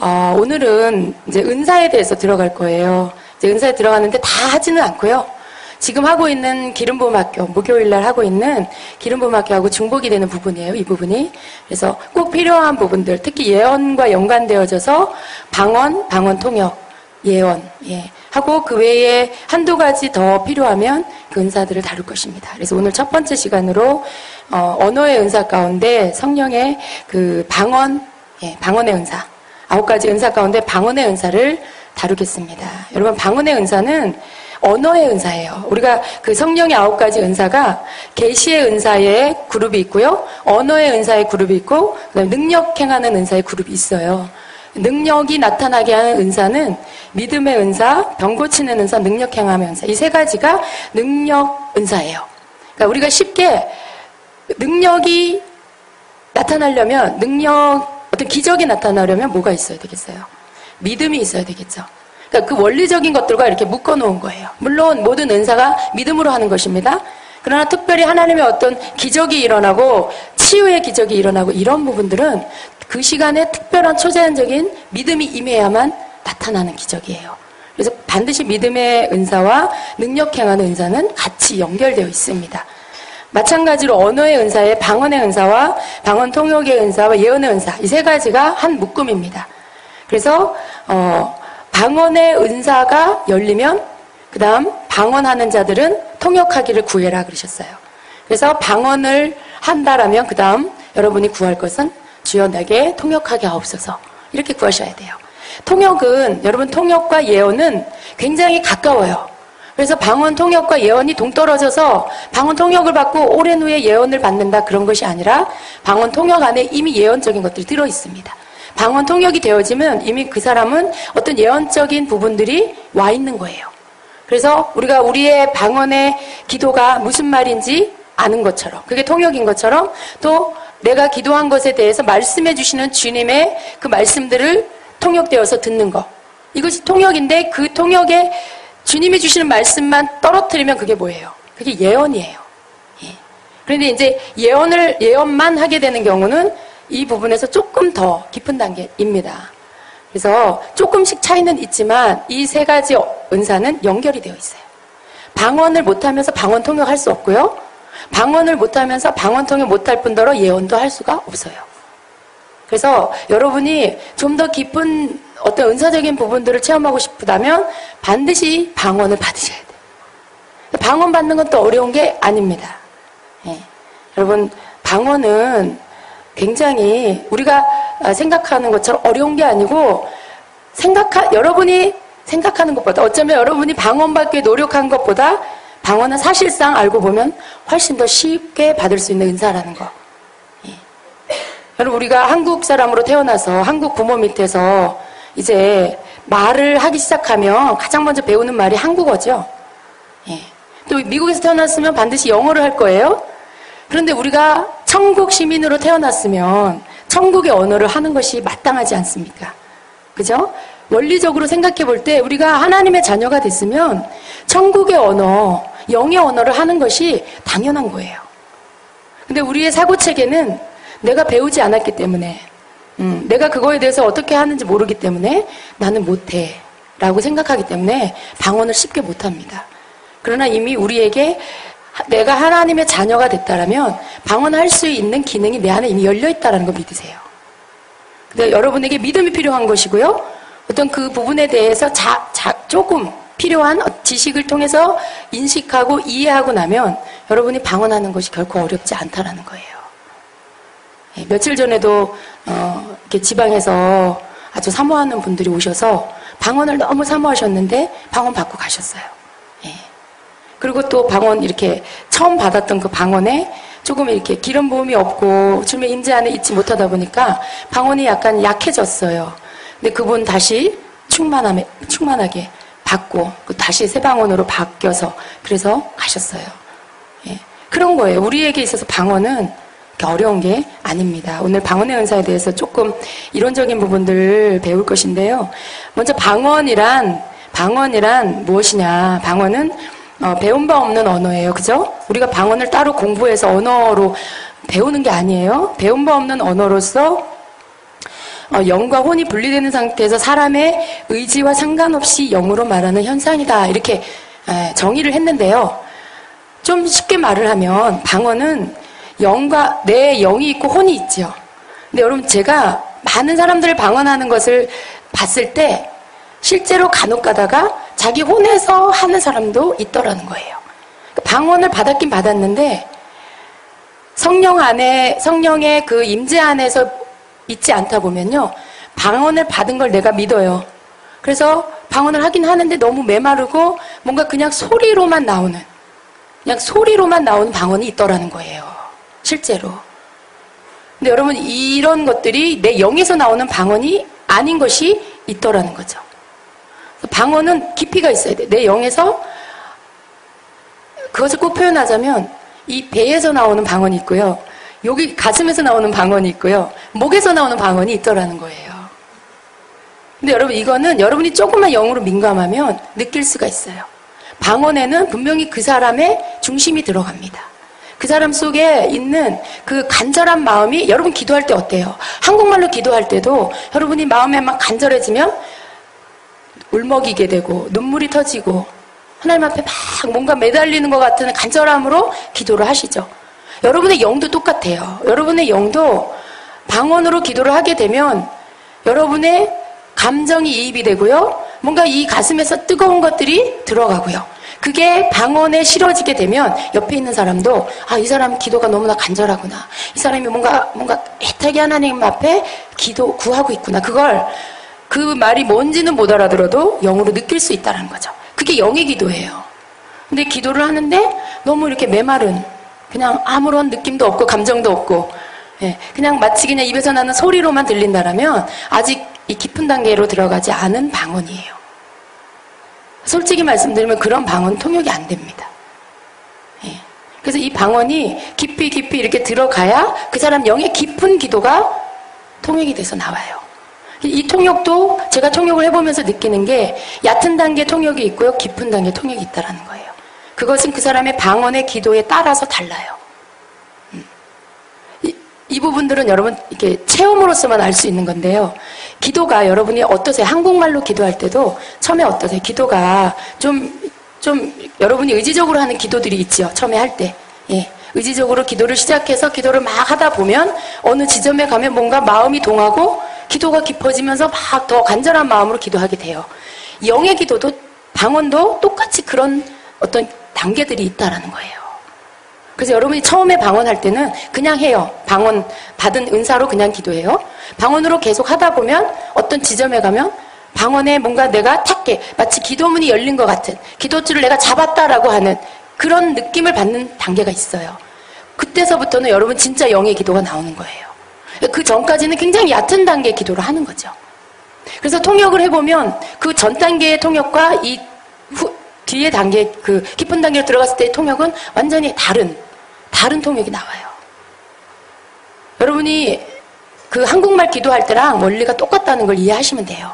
어, 오늘은 이제 은사에 대해서 들어갈 거예요. 이제 은사에 들어가는데 다 하지는 않고요. 지금 하고 있는 기름부음학교, 목요일 날 하고 있는 기름부음학교하고 중복이 되는 부분이에요, 이 부분이. 그래서 꼭 필요한 부분들, 특히 예언과 연관되어져서 방언, 방언 통역, 예언, 예. 하고 그 외에 한두 가지 더 필요하면 그 은사들을 다룰 것입니다. 그래서 오늘 첫 번째 시간으로 어, 언어의 은사 가운데 성령의 그 방언, 예, 방언의 은사, 아홉 가지 은사 가운데 방언의 은사를 다루겠습니다. 여러분 방언의 은사는 언어의 은사예요. 우리가 그 성령의 아홉 가지 은사가 계시의 은사의 그룹이 있고요. 언어의 은사의 그룹이 있고 그다음에 능력 행하는 은사의 그룹이 있어요. 능력이 나타나게 하는 은사는 믿음의 은사, 병 고치는 은사, 능력 행함의 은사. 이 세 가지가 능력 은사예요. 그러니까 우리가 쉽게 능력이 나타나려면 능력 어떤 기적이 나타나려면 뭐가 있어야 되겠어요? 믿음이 있어야 되겠죠. 그러니까 그 원리적인 것들과 이렇게 묶어 놓은 거예요. 물론 모든 은사가 믿음으로 하는 것입니다. 그러나 특별히 하나님의 어떤 기적이 일어나고 치유의 기적이 일어나고 이런 부분들은 그 시간에 특별한 초자연적인 믿음이 임해야만 나타나는 기적이에요. 그래서 반드시 믿음의 은사와 능력 행하는 은사는 같이 연결되어 있습니다. 마찬가지로 언어의 은사의 방언의 은사와 방언 통역의 은사와 예언의 은사 이 세 가지가 한 묶음입니다. 그래서 어, 방언의 은사가 열리면 그 다음 방언하는 자들은 통역하기를 구해라 그러셨어요. 그래서 방언을 한다라면 그 다음 여러분이 구할 것은 주여 내게 통역하게 하옵소서 이렇게 구하셔야 돼요. 통역은 여러분 통역과 예언은 굉장히 가까워요. 그래서 방언 통역과 예언이 동떨어져서 방언 통역을 받고 오랜 후에 예언을 받는다 그런 것이 아니라 방언 통역 안에 이미 예언적인 것들이 들어 있습니다. 방언 통역이 되어지면 이미 그 사람은 어떤 예언적인 부분들이 와 있는 거예요. 그래서 우리가 우리의 방언의 기도가 무슨 말인지 아는 것처럼 그게 통역인 것처럼 또 내가 기도한 것에 대해서 말씀해 주시는 주님의 그 말씀들을 통역되어서 듣는 것 이것이 통역인데 그 통역에 주님이 주시는 말씀만 떨어뜨리면 그게 뭐예요? 그게 예언이에요. 예. 그런데 이제 예언을 예언만 하게 되는 경우는 이 부분에서 조금 더 깊은 단계입니다. 그래서 조금씩 차이는 있지만 이 세 가지 은사는 연결이 되어 있어요. 방언을 못하면서 방언 통역할 수 없고요. 방언을 못하면서 방언 통역 못할 뿐더러 예언도 할 수가 없어요. 그래서 여러분이 좀 더 깊은 어떤 은사적인 부분들을 체험하고 싶다면 반드시 방언을 받으셔야 돼요. 방언 받는 것도 어려운 게 아닙니다. 예. 여러분, 방언은 굉장히 우리가 생각하는 것처럼 어려운 게 아니고 생각하, 여러분이 생각하는 것보다 어쩌면 여러분이 방언 받기 노력한 것보다 방언은 사실상 알고 보면 훨씬 더 쉽게 받을 수 있는 은사라는 거. 예. 여러분, 우리가 한국 사람으로 태어나서 한국 부모 밑에서 이제 말을 하기 시작하면 가장 먼저 배우는 말이 한국어죠. 예. 또 미국에서 태어났으면 반드시 영어를 할 거예요. 그런데 우리가 천국 시민으로 태어났으면 천국의 언어를 하는 것이 마땅하지 않습니까? 그죠? 원리적으로 생각해 볼 때 우리가 하나님의 자녀가 됐으면 천국의 언어, 영의 언어를 하는 것이 당연한 거예요. 근데 우리의 사고 체계는 내가 배우지 않았기 때문에 음, 내가 그거에 대해서 어떻게 하는지 모르기 때문에 나는 못해. 라고 생각하기 때문에 방언을 쉽게 못합니다. 그러나 이미 우리에게 내가 하나님의 자녀가 됐다라면 방언할 수 있는 기능이 내 안에 이미 열려 있다라는 걸 믿으세요. 근데 여러분에게 믿음이 필요한 것이고요. 어떤 그 부분에 대해서 자, 자, 조금 필요한 지식을 통해서 인식하고 이해하고 나면 여러분이 방언하는 것이 결코 어렵지 않다라는 거예요. 예, 며칠 전에도 어, 이렇게 지방에서 아주 사모하는 분들이 오셔서 방언을 너무 사모하셨는데 방언 받고 가셨어요. 예. 그리고 또 방언 이렇게 처음 받았던 그 방언에 조금 이렇게 기름 부음이 없고 주님의 임재 안에 있지 못하다 보니까 방언이 약간 약해졌어요. 근데 그분 다시 충만함에, 충만하게 받고 다시 새 방언으로 바뀌어서 그래서 가셨어요. 예. 그런 거예요. 우리에게 있어서 방언은 어려운 게 아닙니다. 오늘 방언의 은사에 대해서 조금 이론적인 부분들을 배울 것인데요. 먼저 방언이란 방언이란 무엇이냐? 방언은 어, 배운 바 없는 언어예요. 그죠? 우리가 방언을 따로 공부해서 언어로 배우는 게 아니에요. 배운 바 없는 언어로서 어, 영과 혼이 분리되는 상태에서 사람의 의지와 상관없이 영으로 말하는 현상이다. 이렇게 에, 정의를 했는데요. 좀 쉽게 말을 하면 방언은 영과 내 영이 있고 혼이 있죠. 근데 여러분 제가 많은 사람들을 방언하는 것을 봤을 때 실제로 간혹 가다가 자기 혼에서 하는 사람도 있더라는 거예요. 그러니까 방언을 받았긴 받았는데 성령 안에 성령의 그 임재 안에서 있지 않다 보면요. 방언을 받은 걸 내가 믿어요. 그래서 방언을 하긴 하는데 너무 메마르고 뭔가 그냥 소리로만 나오는 그냥 소리로만 나오는 방언이 있더라는 거예요. 실제로. 근데 여러분 이런 것들이 내 영에서 나오는 방언이 아닌 것이 있더라는 거죠. 방언은 깊이가 있어야 돼. 내 영에서 그것을 꼭 표현하자면 이 배에서 나오는 방언이 있고요. 여기 가슴에서 나오는 방언이 있고요. 목에서 나오는 방언이 있더라는 거예요. 근데 여러분 이거는 여러분이 조금만 영으로 민감하면 느낄 수가 있어요. 방언에는 분명히 그 사람의 중심이 들어갑니다. 그 사람 속에 있는 그 간절한 마음이 여러분 기도할 때 어때요? 한국말로 기도할 때도 여러분이 마음에 막 간절해지면 울먹이게 되고 눈물이 터지고 하나님 앞에 막 뭔가 매달리는 것 같은 간절함으로 기도를 하시죠. 여러분의 영도 똑같아요. 여러분의 영도 방언으로 기도를 하게 되면 여러분의 감정이 이입이 되고요. 뭔가 이 가슴에서 뜨거운 것들이 들어가고요. 그게 방언에 실어지게 되면 옆에 있는 사람도 아, 이 사람 기도가 너무나 간절하구나. 이 사람이 뭔가, 뭔가 애타게 하나님 앞에 기도, 구하고 있구나. 그걸 그 말이 뭔지는 못 알아들어도 영으로 느낄 수 있다는 거죠. 그게 영의 기도예요. 근데 기도를 하는데 너무 이렇게 메마른 그냥 아무런 느낌도 없고 감정도 없고 예, 그냥 마치 그냥 입에서 나는 소리로만 들린다라면 아직 이 깊은 단계로 들어가지 않은 방언이에요. 솔직히 말씀드리면 그런 방언 통역이 안 됩니다. 예. 그래서 이 방언이 깊이 깊이 이렇게 들어가야 그 사람 영의 깊은 기도가 통역이 돼서 나와요. 이 통역도 제가 통역을 해보면서 느끼는 게 얕은 단계 통역이 있고요, 깊은 단계 통역이 있다라는 거예요. 그것은 그 사람의 방언의 기도에 따라서 달라요. 음. 이, 이 부분들은 여러분 이렇게 체험으로서만 알 수 있는 건데요. 기도가 여러분이 어떠세요? 한국말로 기도할 때도 처음에 어떠세요? 기도가 좀, 좀 여러분이 의지적으로 하는 기도들이 있죠. 처음에 할 때. 예. 의지적으로 기도를 시작해서 기도를 막 하다 보면 어느 지점에 가면 뭔가 마음이 동하고 기도가 깊어지면서 막 더 간절한 마음으로 기도하게 돼요. 영의 기도도 방언도 똑같이 그런 어떤 단계들이 있다라는 거예요. 그래서 여러분이 처음에 방언할 때는 그냥 해요. 방언 받은 은사로 그냥 기도해요. 방언으로 계속 하다 보면 어떤 지점에 가면 방언에 뭔가 내가 탁게 마치 기도문이 열린 것 같은 기도줄을 내가 잡았다라고 하는 그런 느낌을 받는 단계가 있어요. 그때서부터는 여러분 진짜 영의 기도가 나오는 거예요. 그 전까지는 굉장히 얕은 단계의 기도를 하는 거죠. 그래서 통역을 해보면 그 전 단계의 통역과 이 후, 뒤에 단계, 그 깊은 단계로 들어갔을 때의 통역은 완전히 다른, 다른 통역이 나와요. 여러분이 그 한국말 기도할 때랑 원리가 똑같다는 걸 이해하시면 돼요.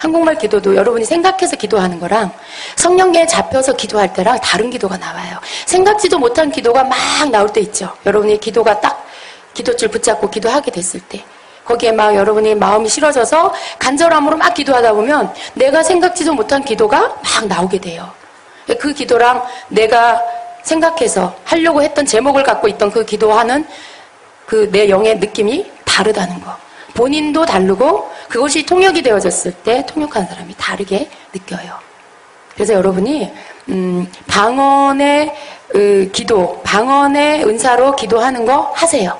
한국말 기도도 여러분이 생각해서 기도하는 거랑 성령계에 잡혀서 기도할 때랑 다른 기도가 나와요. 생각지도 못한 기도가 막 나올 때 있죠. 여러분이 기도가 딱 기도줄 붙잡고 기도하게 됐을 때 거기에 막 여러분이 마음이 실어져서 간절함으로 막 기도하다 보면 내가 생각지도 못한 기도가 막 나오게 돼요. 그 기도랑 내가 생각해서 하려고 했던 제목을 갖고 있던 그 기도하는 그 내 영의 느낌이 다르다는 거. 본인도 다르고 그것이 통역이 되어졌을 때 통역한 사람이 다르게 느껴요. 그래서 여러분이 음, 방언의 으, 기도, 방언의 은사로 기도하는 거 하세요.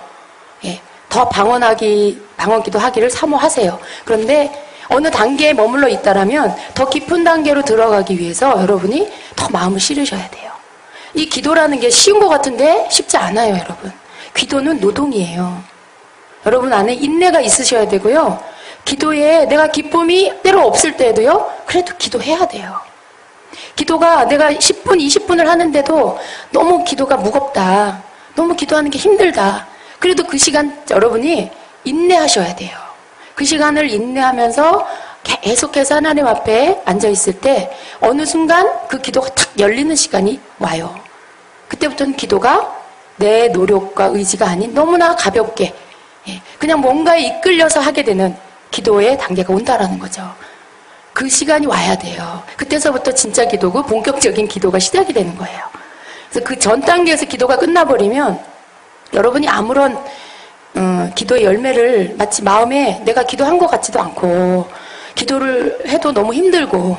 예, 더 방언하기, 방언 기도하기를 사모하세요. 그런데 어느 단계에 머물러 있다라면 더 깊은 단계로 들어가기 위해서 여러분이 더 마음을 실으셔야 돼요. 이 기도라는 게 쉬운 것 같은데 쉽지 않아요, 여러분. 기도는 노동이에요. 여러분 안에 인내가 있으셔야 되고요. 기도에 내가 기쁨이 때로 없을 때에도요, 그래도 기도해야 돼요. 기도가 내가 10분, 20분을 하는데도 너무 기도가 무겁다. 너무 기도하는 게 힘들다. 그래도 그 시간 여러분이 인내하셔야 돼요. 그 시간을 인내하면서 계속해서 하나님 앞에 앉아 있을 때 어느 순간 그 기도가 탁 열리는 시간이 와요. 그때부터는 기도가 내 노력과 의지가 아닌 너무나 가볍게 예, 그냥 뭔가에 이끌려서 하게 되는 기도의 단계가 온다라는 거죠. 그 시간이 와야 돼요. 그때서부터 진짜 기도고 본격적인 기도가 시작이 되는 거예요. 그래서 그 전 단계에서 기도가 끝나버리면 여러분이 아무런 어, 기도의 열매를 마치 마음에 내가 기도한 것 같지도 않고 기도를 해도 너무 힘들고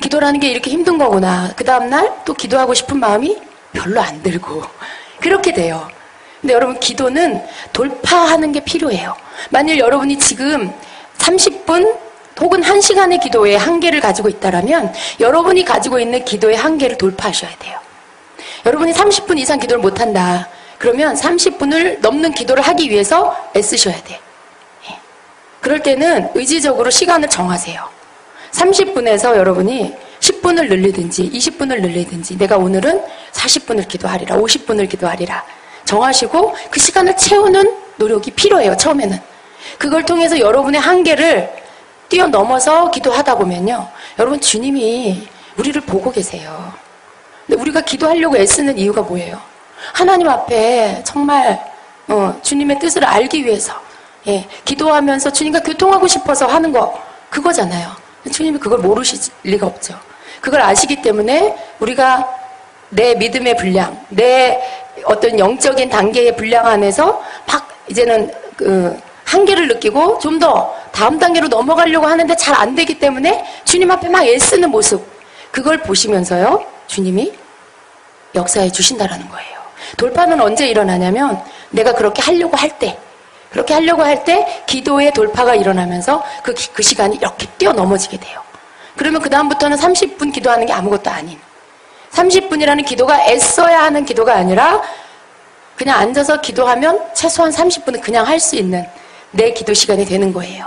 기도라는 게 이렇게 힘든 거구나. 그 다음날 또 기도하고 싶은 마음이 별로 안 들고 그렇게 돼요. 근데 여러분 기도는 돌파하는 게 필요해요. 만일 여러분이 지금 30분 혹은 1시간의 기도의 한계를 가지고 있다라면 여러분이 가지고 있는 기도의 한계를 돌파하셔야 돼요. 여러분이 30분 이상 기도를 못 한다. 그러면 30분을 넘는 기도를 하기 위해서 애쓰셔야 돼. 예. 그럴 때는 의지적으로 시간을 정하세요. 30분에서 여러분이 10분을 늘리든지 20분을 늘리든지 내가 오늘은 40분을 기도하리라, 50분을 기도하리라. 정하시고 그 시간을 채우는 노력이 필요해요, 처음에는. 그걸 통해서 여러분의 한계를 뛰어넘어서 기도하다 보면요. 여러분 주님이 우리를 보고 계세요. 근데 우리가 기도하려고 애쓰는 이유가 뭐예요? 하나님 앞에 정말 어, 주님의 뜻을 알기 위해서 예, 기도하면서 주님과 교통하고 싶어서 하는 거 그거잖아요. 주님이 그걸 모르실 리가 없죠. 그걸 아시기 때문에 우리가 내 믿음의 분량, 내 어떤 영적인 단계의 분량 안에서 막 이제는 그 한계를 느끼고 좀 더 다음 단계로 넘어가려고 하는데 잘 안 되기 때문에 주님 앞에 막 애쓰는 모습 그걸 보시면서요 주님이 역사해 주신다라는 거예요. 돌파는 언제 일어나냐면 내가 그렇게 하려고 할 때, 그렇게 하려고 할 때 기도의 돌파가 일어나면서 그, 그 시간이 이렇게 뛰어넘어지게 돼요. 그러면 그다음부터는 30분 기도하는 게 아무것도 아닌 30분이라는 기도가 애써야 하는 기도가 아니라 그냥 앉아서 기도하면 최소한 30분은 그냥 할 수 있는 내 기도 시간이 되는 거예요.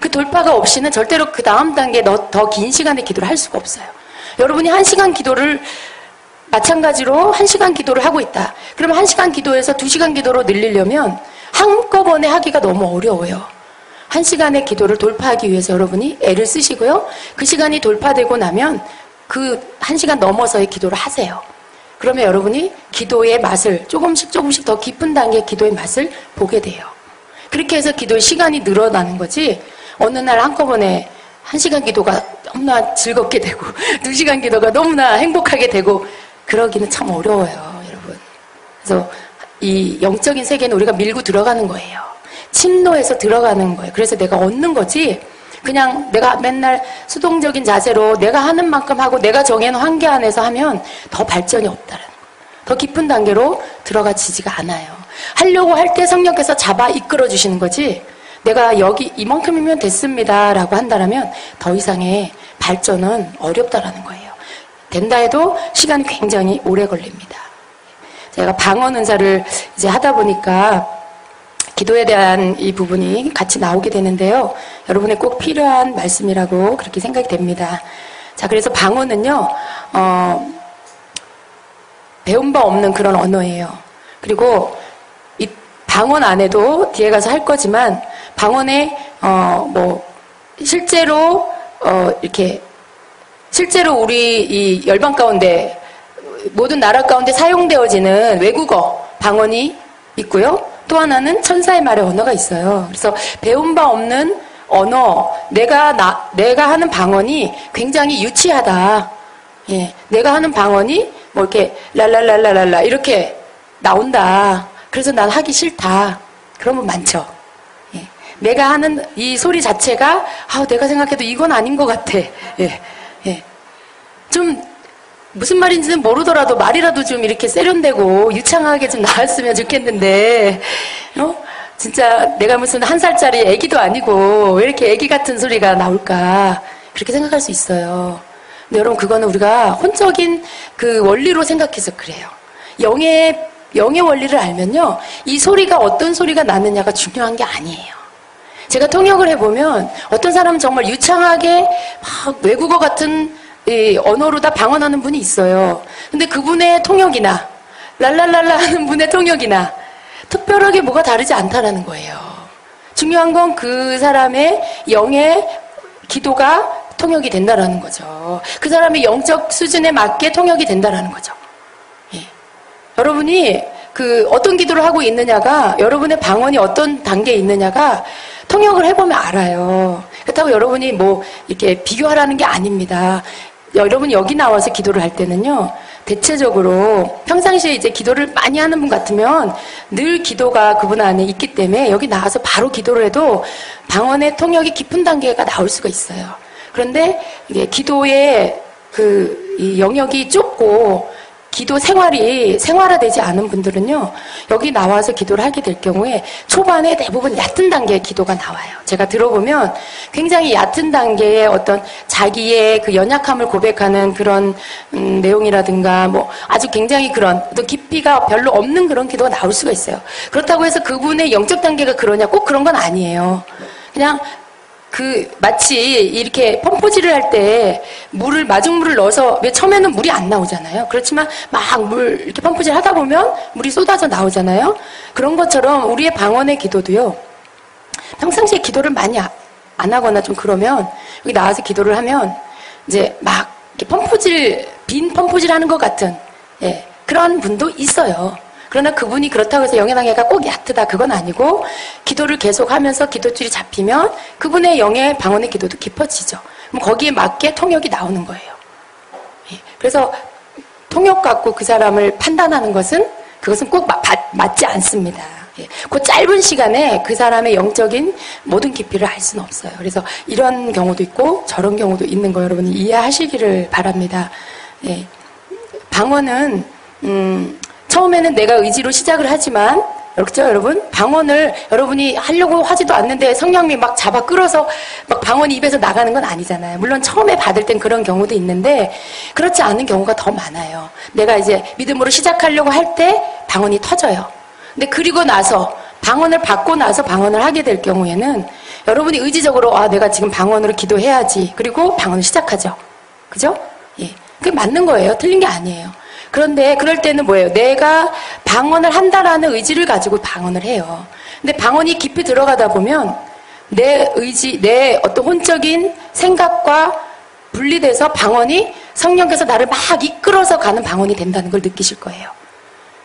그 돌파가 없이는 절대로 그 다음 단계 더 긴 시간의 기도를 할 수가 없어요. 여러분이 한 시간 기도를 마찬가지로 한 시간 기도를 하고 있다. 그러면 한 시간 기도에서 두 시간 기도로 늘리려면 한꺼번에 하기가 너무 어려워요. 한 시간의 기도를 돌파하기 위해서 여러분이 애를 쓰시고요. 그 시간이 돌파되고 나면 그 한 시간 넘어서의 기도를 하세요. 그러면 여러분이 기도의 맛을 조금씩 조금씩 더 깊은 단계의 기도의 맛을 보게 돼요. 그렇게 해서 기도의 시간이 늘어나는 거지 어느 날 한꺼번에 한 시간 기도가 너무나 즐겁게 되고 두 시간 기도가 너무나 행복하게 되고 그러기는 참 어려워요, 여러분. 그래서 이 영적인 세계는 우리가 밀고 들어가는 거예요. 침노해서 들어가는 거예요. 그래서 내가 얻는 거지. 그냥 내가 맨날 수동적인 자세로 내가 하는 만큼 하고 내가 정해놓은 한계 안에서 하면 더 발전이 없다는 거. 더 깊은 단계로 들어가지지가 않아요. 하려고 할 때 성령께서 잡아 이끌어 주시는 거지. 내가 여기 이만큼이면 됐습니다라고 한다면 더 이상의 발전은 어렵다라는 거예요. 된다 해도 시간이 굉장히 오래 걸립니다. 제가 방언 은사를 이제 하다 보니까 기도에 대한 이 부분이 같이 나오게 되는데요. 여러분의 꼭 필요한 말씀이라고 그렇게 생각이 됩니다. 자, 그래서 방언은요, 어, 배운 바 없는 그런 언어예요. 그리고 이 방언 안에도 뒤에 가서 할 거지만 방언에 어, 뭐 실제로 어, 이렇게 실제로 우리 이 열방 가운데 모든 나라 가운데 사용되어지는 외국어 방언이 있고요. 또 하나는 천사의 말의 언어가 있어요. 그래서 배운 바 없는 언어, 내가 나, 내가 하는 방언이 굉장히 유치하다. 예, 내가 하는 방언이 뭐 이렇게 랄랄랄랄랄라 이렇게 나온다. 그래서 난 하기 싫다. 분 많죠. 예, 내가 하는 이 소리 자체가 아, 내가 생각해도 이건 아닌 것 같아. 예, 예. 좀 무슨 말인지는 모르더라도 말이라도 좀 이렇게 세련되고 유창하게 좀 나왔으면 좋겠는데, 어? 진짜 내가 무슨 한 살짜리 애기도 아니고 왜 이렇게 애기 같은 소리가 나올까 그렇게 생각할 수 있어요. 근데 여러분 그거는 우리가 혼적인 그 원리로 생각해서 그래요. 영의 영의 원리를 알면요, 이 소리가 어떤 소리가 나느냐가 중요한 게 아니에요. 제가 통역을 해보면 어떤 사람은 정말 유창하게 막 외국어 같은 언어로 다 방언하는 분이 있어요. 근데 그분의 통역이나 랄랄랄라 하는 분의 통역이나 특별하게 뭐가 다르지 않다라는 거예요. 중요한 건 그 사람의 영의 기도가 통역이 된다라는 거죠. 그 사람의 영적 수준에 맞게 통역이 된다라는 거죠. 예. 여러분이 그 어떤 기도를 하고 있느냐가 여러분의 방언이 어떤 단계에 있느냐가 통역을 해보면 알아요. 그렇다고 여러분이 뭐 이렇게 비교하라는 게 아닙니다. 여러분이 여기 나와서 기도를 할 때는요, 대체적으로 평상시에 이제 기도를 많이 하는 분 같으면 늘 기도가 그분 안에 있기 때문에 여기 나와서 바로 기도를 해도 방언의 통역이 깊은 단계가 나올 수가 있어요. 그런데 이게 기도의 그 영역이 좁고 기도 생활이 생활화되지 않은 분들은요, 여기 나와서 기도를 하게 될 경우에 초반에 대부분 얕은 단계의 기도가 나와요. 제가 들어보면 굉장히 얕은 단계의 어떤 자기의 그 연약함을 고백하는 그런 음, 내용이라든가 뭐 아주 굉장히 그런 또 깊이가 별로 없는 그런 기도가 나올 수가 있어요. 그렇다고 해서 그분의 영적 단계가 그러냐 꼭 그런 건 아니에요. 그냥 그 마치 이렇게 펌포질을 할 때 물을 마중물을 넣어서 왜 처음에는 물이 안 나오잖아요. 그렇지만 막 물 이렇게 펌포질 하다 보면 물이 쏟아져 나오잖아요. 그런 것처럼 우리의 방언의 기도도요. 평상시에 기도를 많이 안 하거나 좀 그러면 여기 나와서 기도를 하면 이제 막 이렇게 펌포질 빈 펌포질 하는 것 같은 예, 그런 분도 있어요. 그러나 그분이 그렇다고 해서 방해가 꼭 얕다 그건 아니고 기도를 계속하면서 기도줄이 잡히면 그분의 영의 방언의 기도도 깊어지죠. 그럼 거기에 맞게 통역이 나오는 거예요. 예. 그래서 통역 갖고 그 사람을 판단하는 것은 그것은 꼭 마, 맞지 않습니다. 예. 그 짧은 시간에 그 사람의 영적인 모든 깊이를 알 수는 없어요. 그래서 이런 경우도 있고 저런 경우도 있는 거 여러분이 이해하시기를 바랍니다. 예. 방언은 음, 처음에는 내가 의지로 시작을 하지만 그렇죠, 여러분? 방언을 여러분이 하려고 하지도 않는데 성령이 막 잡아 끌어서 막 방언이 입에서 나가는 건 아니잖아요. 물론 처음에 받을 땐 그런 경우도 있는데 그렇지 않은 경우가 더 많아요. 내가 이제 믿음으로 시작하려고 할 때 방언이 터져요. 근데 그리고 나서 방언을 받고 나서 방언을 하게 될 경우에는 여러분이 의지적으로 아 내가 지금 방언으로 기도해야지 그리고 방언을 시작하죠. 그죠? 예. 그게 맞는 거예요. 틀린 게 아니에요. 그런데 그럴 때는 뭐예요? 내가 방언을 한다라는 의지를 가지고 방언을 해요. 근데 방언이 깊이 들어가다 보면 내 의지, 내 어떤 혼적인 생각과 분리돼서 방언이 성령께서 나를 막 이끌어서 가는 방언이 된다는 걸 느끼실 거예요.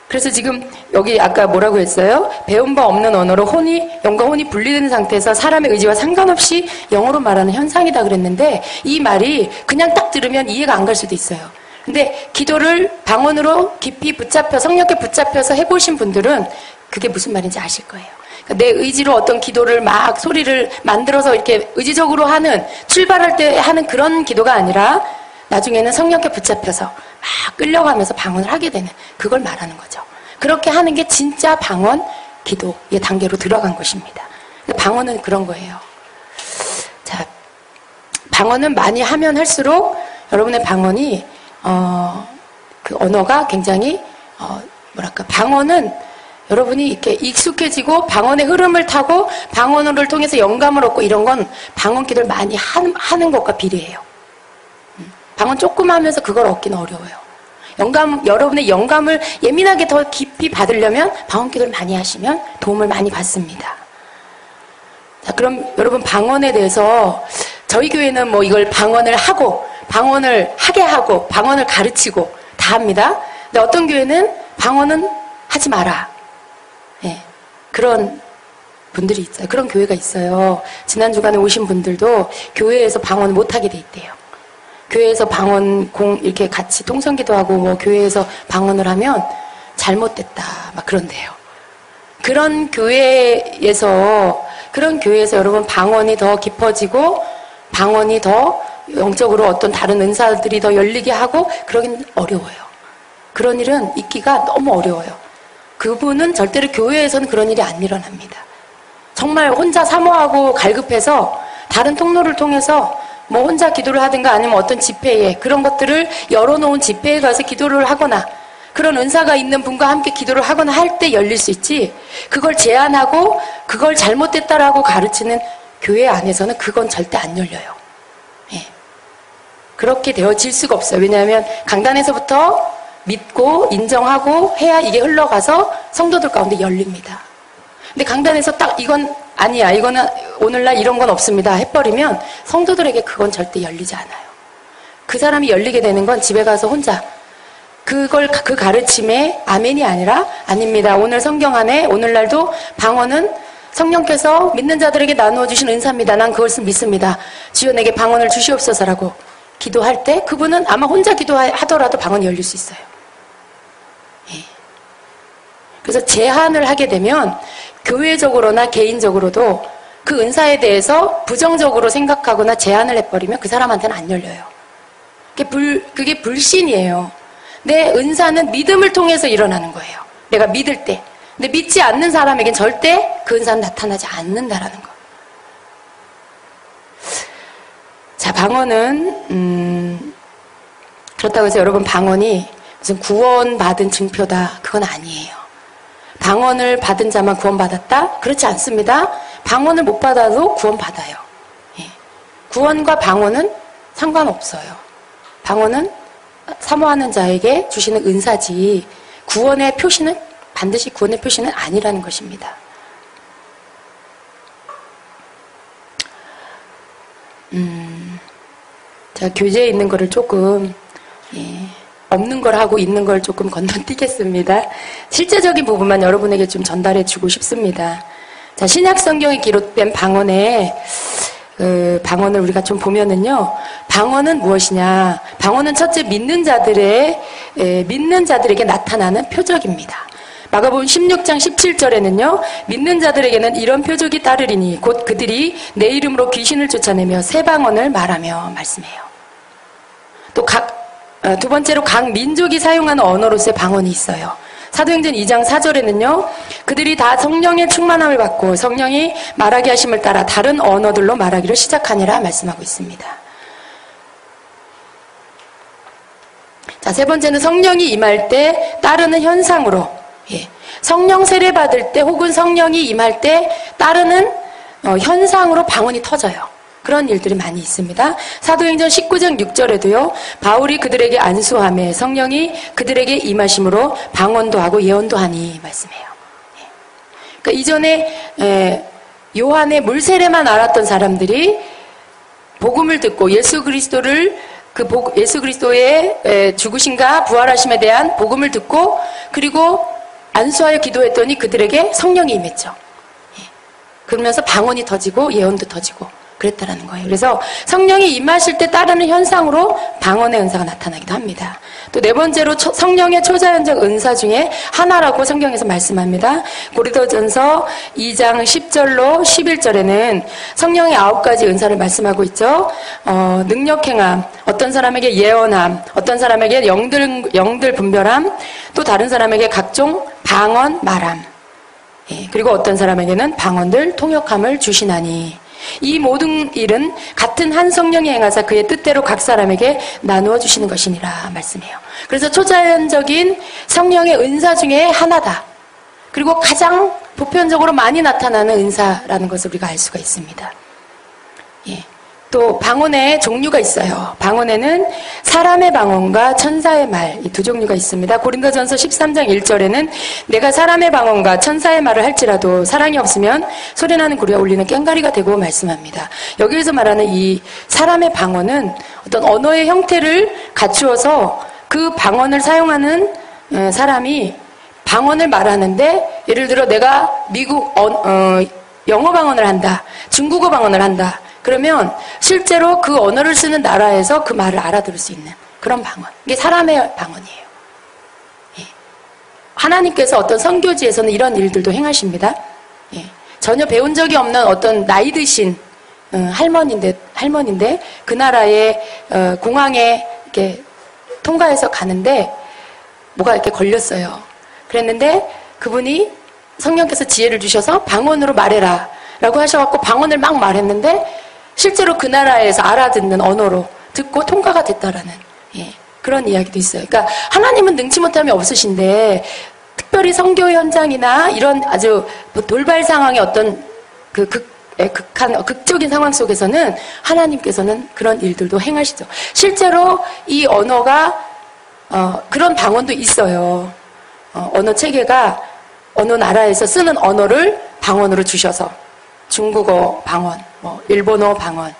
그래서 지금 여기 아까 뭐라고 했어요? 배운 바 없는 언어로 혼이 영과 혼이 분리된 상태에서 사람의 의지와 상관없이 영어로 말하는 현상이다 그랬는데 이 말이 그냥 딱 들으면 이해가 안 갈 수도 있어요. 근데 기도를 방언으로 깊이 붙잡혀 성령께 붙잡혀서 해보신 분들은 그게 무슨 말인지 아실 거예요. 그러니까 내 의지로 어떤 기도를 막 소리를 만들어서 이렇게 의지적으로 하는 출발할 때 하는 그런 기도가 아니라 나중에는 성령께 붙잡혀서 막 끌려가면서 방언을 하게 되는 그걸 말하는 거죠. 그렇게 하는 게 진짜 방언 기도의 단계로 들어간 것입니다. 방언은 그런 거예요. 자, 방언은 많이 하면 할수록 여러분의 방언이 어, 그 언어가 굉장히 어, 뭐랄까 방언은 여러분이 이렇게 익숙해지고 방언의 흐름을 타고 방언을 통해서 영감을 얻고 이런 건 방언 기도를 많이 하는, 하는 것과 비례해요. 음, 방언 조금 하면서 그걸 얻기는 어려워요. 영감, 여러분의 영감을 예민하게 더 깊이 받으려면 방언 기도를 많이 하시면 도움을 많이 받습니다. 자, 그럼 여러분 방언에 대해서 저희 교회는 뭐 이걸 방언을 하고 방언을 하게 하고 방언을 가르치고 다 합니다. 근데 어떤 교회는 방언은 하지 마라. 네, 그런 분들이 있어요. 그런 교회가 있어요. 지난 주간에 오신 분들도 교회에서 방언 못 하게 돼 있대요. 교회에서 방언 공 이렇게 같이 통성기도 하고 뭐 교회에서 방언을 하면 잘못됐다 막 그런데요. 그런 교회에서 그런 교회에서 여러분 방언이 더 깊어지고 방언이 더 영적으로 어떤 다른 은사들이 더 열리게 하고 그러긴 어려워요. 그런 일은 있기가 너무 어려워요. 그분은 절대로 교회에서는 그런 일이 안 일어납니다. 정말 혼자 사모하고 갈급해서 다른 통로를 통해서 뭐 혼자 기도를 하든가 아니면 어떤 집회에 그런 것들을 열어놓은 집회에 가서 기도를 하거나 그런 은사가 있는 분과 함께 기도를 하거나 할 때 열릴 수 있지 그걸 제한하고 그걸 잘못됐다라고 가르치는 교회 안에서는 그건 절대 안 열려요. 그렇게 되어질 수가 없어요. 왜냐하면 강단에서부터 믿고 인정하고 해야 이게 흘러가서 성도들 가운데 열립니다. 근데 강단에서 딱 이건 아니야. 이거는 오늘날 이런 건 없습니다. 해버리면 성도들에게 그건 절대 열리지 않아요. 그 사람이 열리게 되는 건 집에 가서 혼자 그걸 그 가르침에 아멘이 아니라 아닙니다. 오늘 성경 안에 오늘날도 방언은 성령께서 믿는 자들에게 나누어 주신 은사입니다. 난 그것을 믿습니다. 주여 내게 방언을 주시옵소서라고 기도할 때 그분은 아마 혼자 기도하더라도 방언이 열릴 수 있어요. 예. 그래서 제한을 하게 되면 교회적으로나 개인적으로도 그 은사에 대해서 부정적으로 생각하거나 제한을 해버리면 그 사람한테는 안 열려요. 그게 불, 그게 불신이에요. 내 은사는 믿음을 통해서 일어나는 거예요. 내가 믿을 때. 근데 믿지 않는 사람에겐 절대 그 은사는 나타나지 않는다라는 거. 자, 방언은, 음, 그렇다고 해서 여러분 방언이 무슨 구원받은 증표다. 그건 아니에요. 방언을 받은 자만 구원받았다? 그렇지 않습니다. 방언을 못 받아도 구원받아요. 예. 구원과 방언은 상관없어요. 방언은 사모하는 자에게 주시는 은사지 구원의 표시는 반드시 구원의 표시는 아니라는 것입니다. 음, 제가 교재에 있는 거를 조금 예, 없는 걸 하고 있는 걸 조금 건너뛰겠습니다. 실제적인 부분만 여러분에게 좀 전달해 주고 싶습니다. 자, 신약 성경에 기록된 방언에 그 방언을 우리가 좀 보면은요. 방언은 무엇이냐? 방언은 첫째 믿는 자들의 에, 믿는 자들에게 나타나는 표적입니다. 마가복음 16장 17절에는요. 믿는 자들에게는 이런 표적이 따르리니 곧 그들이 내 이름으로 귀신을 쫓아내며 새 방언을 말하며 말씀해요. 또각 어, 두 번째로 각 민족이 사용하는 언어로서의 방언이 있어요. 사도행전 2장 4절에는요, 그들이 다 성령의 충만함을 받고 성령이 말하게 하심을 따라 다른 언어들로 말하기를 시작하니라 말씀하고 있습니다. 자, 세 번째는 성령이 임할 때 따르는 현상으로, 예. 성령 세례 받을 때 혹은 성령이 임할 때 따르는 어, 현상으로 방언이 터져요. 그런 일들이 많이 있습니다. 사도행전 19장 6절에도요, 바울이 그들에게 안수함에 성령이 그들에게 임하심으로 방언도 하고 예언도 하니 말씀해요. 예. 그러니까 이전에 요한의 물세례만 알았던 사람들이 복음을 듣고 예수 그리스도를 그 예수 그리스도의 죽으신가 부활하심에 대한 복음을 듣고 그리고 안수하여 기도했더니 그들에게 성령이 임했죠. 예. 그러면서 방언이 터지고 예언도 터지고 그랬다라는 거예요. 그래서 성령이 임하실 때 따르는 현상으로 방언의 은사가 나타나기도 합니다. 또 네 번째로 초, 성령의 초자연적 은사 중에 하나라고 성경에서 말씀합니다. 고리도전서 2장 10절로 11절에는 성령의 아홉 가지 은사를 말씀하고 있죠. 어, 능력 행함, 어떤 사람에게 예언함, 어떤 사람에게 영들 영들 분별함, 또 다른 사람에게 각종 방언 말함. 예, 그리고 어떤 사람에게는 방언들 통역함을 주시나니 이 모든 일은 같은 한 성령이 행하사 그의 뜻대로 각 사람에게 나누어 주시는 것이니라 말씀해요. 그래서 초자연적인 성령의 은사 중에 하나다. 그리고 가장 보편적으로 많이 나타나는 은사라는 것을 우리가 알 수가 있습니다. 예. 또 방언의 종류가 있어요. 방언에는 사람의 방언과 천사의 말 이 두 종류가 있습니다. 고린도전서 13장 1절에는 내가 사람의 방언과 천사의 말을 할지라도 사랑이 없으면 소리나는 구리가 울리는 깽가리가 되고 말씀합니다. 여기에서 말하는 이 사람의 방언은 어떤 언어의 형태를 갖추어서 그 방언을 사용하는 어, 사람이 방언을 말하는데 예를 들어 내가 미국 어, 어, 영어 방언을 한다, 중국어 방언을 한다. 그러면 실제로 그 언어를 쓰는 나라에서 그 말을 알아들을 수 있는 그런 방언. 이게 사람의 방언이에요. 예. 하나님께서 어떤 선교지에서는 이런 일들도 행하십니다. 예. 전혀 배운 적이 없는 어떤 나이 드신 어, 할머니인데 할머니인데 그 나라의 어, 공항에 이렇게 통과해서 가는데 뭐가 이렇게 걸렸어요. 그랬는데 그분이 성령께서 지혜를 주셔서 방언으로 말해라. 라고 하셔갖고 방언을 막 말했는데 실제로 그 나라에서 알아듣는 언어로 듣고 통과가 됐다라는 예, 그런 이야기도 있어요. 그러니까 하나님은 능치 못함이 없으신데 특별히 성교 현장이나 이런 아주 뭐 돌발 상황의 어떤 그 극, 예, 극한 극적인 상황 속에서는 하나님께서는 그런 일들도 행하시죠. 실제로 이 언어가 어, 그런 방언도 있어요. 어, 언어 체계가 어느 나라에서 쓰는 언어를 방언으로 주셔서 중국어 방언, 뭐 일본어 방언.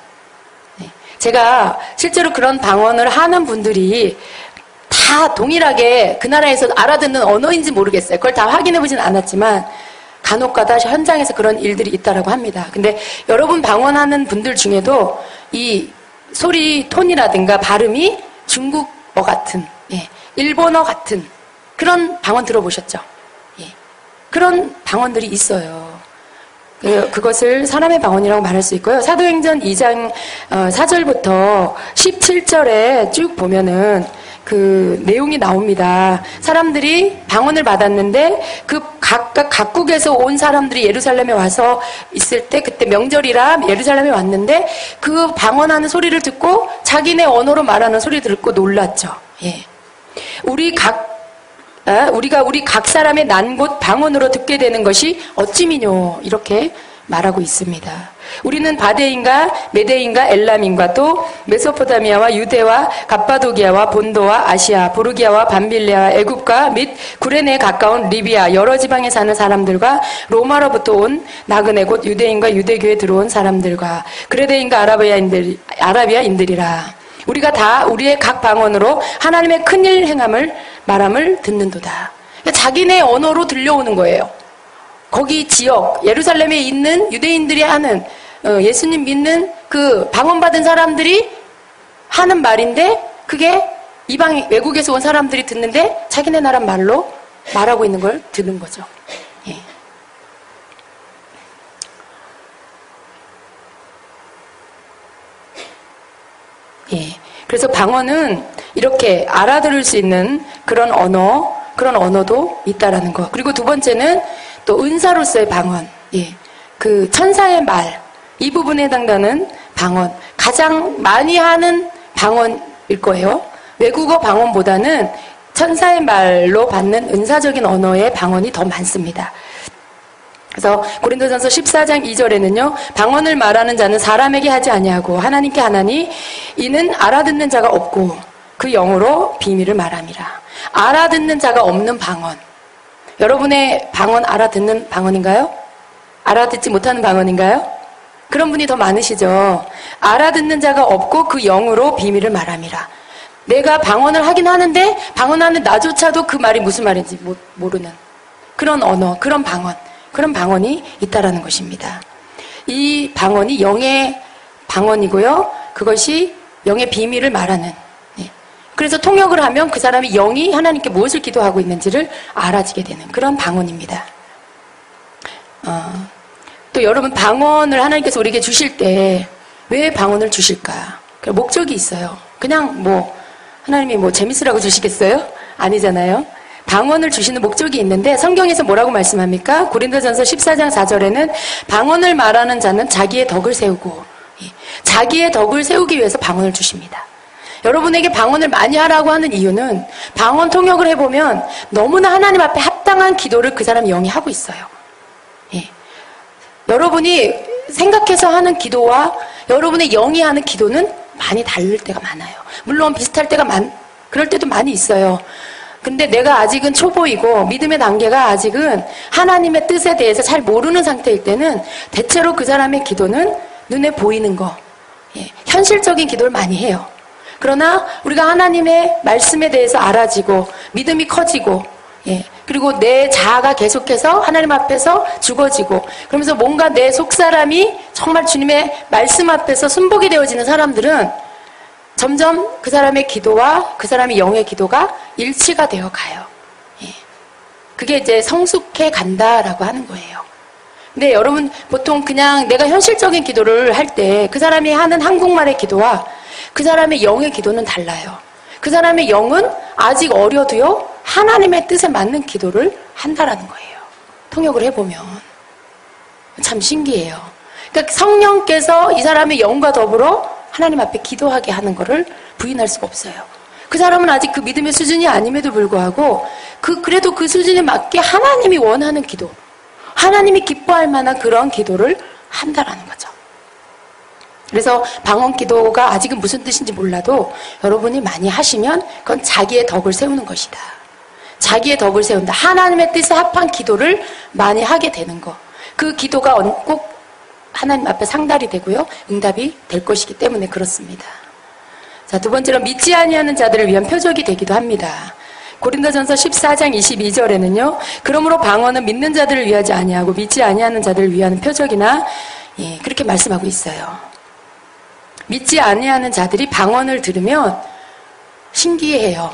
네. 제가 실제로 그런 방언을 하는 분들이 다 동일하게 그 나라에서 알아듣는 언어인지 모르겠어요. 그걸 다 확인해 보진 않았지만 간혹가다 현장에서 그런 일들이 있다라고 합니다. 근데 여러분 방언하는 분들 중에도 이 소리 톤이라든가 발음이 중국어 같은, 예, 일본어 같은 그런 방언 들어보셨죠? 예, 그런 방언들이 있어요. 그, 그것을 사람의 방언이라고 말할 수 있고요. 사도행전 2장 4절부터 어, 17절에 쭉 보면은 그 내용이 나옵니다. 사람들이 방언을 받았는데 그 각각 각국에서 온 사람들이 예루살렘에 와서 있을 때 그때 명절이라 예루살렘에 왔는데 그 방언하는 소리를 듣고 자기네 언어로 말하는 소리 듣고 놀랐죠. 예. 우리 각 아, 우리가 우리 각 사람의 난 곳 방언으로 듣게 되는 것이 어찌미뇨 이렇게 말하고 있습니다. 우리는 바데인과 메데인과 엘람인과 또 메소포타미아와 유대와 갑바도기아와 본도와 아시아, 부르기아와 밤빌레아, 애굽과 및 구레네에 가까운 리비아 여러 지방에 사는 사람들과 로마로부터 온 나그네 곧 유대인과 유대교에 들어온 사람들과 그레데인과 아라비아인들 아라비아인들이라. 우리가 다 우리의 각 방언으로 하나님의 큰일 행함을 말함을 듣는도다. 그러니까 자기네 언어로 들려오는 거예요. 거기 지역 예루살렘에 있는 유대인들이 하는 어, 예수님 믿는 그 방언받은 사람들이 하는 말인데 그게 이방 외국에서 온 사람들이 듣는데 자기네 나라 말로 말하고 있는 걸 듣는 거죠. 예. 예. 그래서 방언은 이렇게 알아들을 수 있는 그런 언어, 그런 언어도 있다라는 거. 그리고 두 번째는 또 은사로서의 방언. 예. 그 천사의 말. 이 부분에 해당되는 방언. 가장 많이 하는 방언일 거예요. 외국어 방언보다는 천사의 말로 받는 은사적인 언어의 방언이 더 많습니다. 그래서 고린도전서 14장 2절에는요. 방언을 말하는 자는 사람에게 하지 아니하고 하나님께 하나니 이는 알아듣는 자가 없고 그 영으로 비밀을 말함이라. 알아듣는 자가 없는 방언. 여러분의 방언 알아듣는 방언인가요? 알아듣지 못하는 방언인가요? 그런 분이 더 많으시죠. 알아듣는 자가 없고 그 영으로 비밀을 말함이라. 내가 방언을 하긴 하는데 방언하는 나조차도 그 말이 무슨 말인지 모르는 그런 언어, 그런 방언. 그런 방언이 있다라는 것입니다. 이 방언이 영의 방언이고요. 그것이 영의 비밀을 말하는. 네. 그래서 통역을 하면 그 사람이 영이 하나님께 무엇을 기도하고 있는지를 알아지게 되는 그런 방언입니다. 어, 또 여러분 방언을 하나님께서 우리에게 주실 때 왜 방언을 주실까? 목적이 있어요. 그냥 뭐 하나님이 뭐 재밌으라고 주시겠어요? 아니잖아요. 방언을 주시는 목적이 있는데 성경에서 뭐라고 말씀합니까? 고린도전서 14장 4절에는 방언을 말하는 자는 자기의 덕을 세우고 예, 자기의 덕을 세우기 위해서 방언을 주십니다. 여러분에게 방언을 많이 하라고 하는 이유는 방언 통역을 해보면 너무나 하나님 앞에 합당한 기도를 그 사람이 영이 하고 있어요. 예. 여러분이 생각해서 하는 기도와 여러분의 영이 하는 기도는 많이 다를 때가 많아요. 물론 비슷할 때가 많, 그럴 때도 많이 있어요. 근데 내가 아직은 초보이고 믿음의 단계가 아직은 하나님의 뜻에 대해서 잘 모르는 상태일 때는 대체로 그 사람의 기도는 눈에 보이는 거, 예, 현실적인 기도를 많이 해요. 그러나 우리가 하나님의 말씀에 대해서 알아지고 믿음이 커지고 예, 그리고 내 자아가 계속해서 하나님 앞에서 죽어지고 그러면서 뭔가 내 속사람이 정말 주님의 말씀 앞에서 순복이 되어지는 사람들은 점점 그 사람의 기도와 그 사람의 영의 기도가 일치가 되어 가요. 예. 그게 이제 성숙해 간다라고 하는 거예요. 근데 여러분 보통 그냥 내가 현실적인 기도를 할 때 그 사람이 하는 한국말의 기도와 그 사람의 영의 기도는 달라요. 그 사람의 영은 아직 어려도요 하나님의 뜻에 맞는 기도를 한다라는 거예요. 통역을 해보면 참 신기해요. 그러니까 성령께서 이 사람의 영과 더불어 하나님 앞에 기도하게 하는 것을 부인할 수가 없어요. 그 사람은 아직 그 믿음의 수준이 아님에도 불구하고 그 그래도 그 수준에 맞게 하나님이 원하는 기도, 하나님이 기뻐할 만한 그런 기도를 한다라는 거죠. 그래서 방언 기도가 아직은 무슨 뜻인지 몰라도 여러분이 많이 하시면 그건 자기의 덕을 세우는 것이다. 자기의 덕을 세운다. 하나님의 뜻에 합한 기도를 많이 하게 되는 거. 그 기도가 꼭 하나님 앞에 상달이 되고요. 응답이 될 것이기 때문에 그렇습니다. 자, 두 번째로 믿지 아니하는 자들을 위한 표적이 되기도 합니다. 고린도전서 14장 22절에는요. 그러므로 방언은 믿는 자들을 위하지 아니하고 믿지 아니하는 자들을 위하는 표적이나 예, 그렇게 말씀하고 있어요. 믿지 아니하는 자들이 방언을 들으면 신기해요.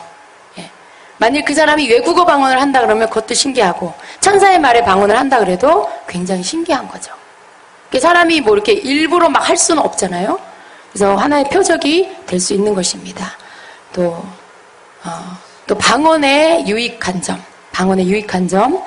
예. 만일 그 사람이 외국어 방언을 한다 그러면 그것도 신기하고 천사의 말에 방언을 한다 그래도 굉장히 신기한 거죠. 사람이 뭐 이렇게 일부러 막 할 수는 없잖아요. 그래서 하나의 표적이 될 수 있는 것입니다. 또, 어, 또 방언의 유익한 점, 방언의 유익한 점.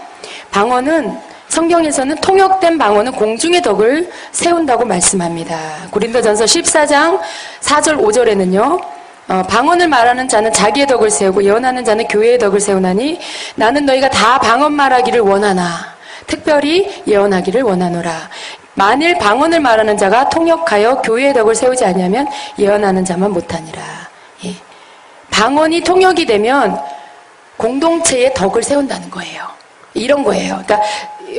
방언은 성경에서는 통역된 방언은 공중의 덕을 세운다고 말씀합니다. 고린도전서 14장 4절 5절에는요. 어, 방언을 말하는 자는 자기의 덕을 세우고 예언하는 자는 교회의 덕을 세우나니 나는 너희가 다 방언 말하기를 원하나 특별히 예언하기를 원하노라. 만일 방언을 말하는 자가 통역하여 교회의 덕을 세우지 않냐면 예언하는 자만 못하니라. 예. 방언이 통역이 되면 공동체의 덕을 세운다는 거예요. 이런 거예요. 그러니까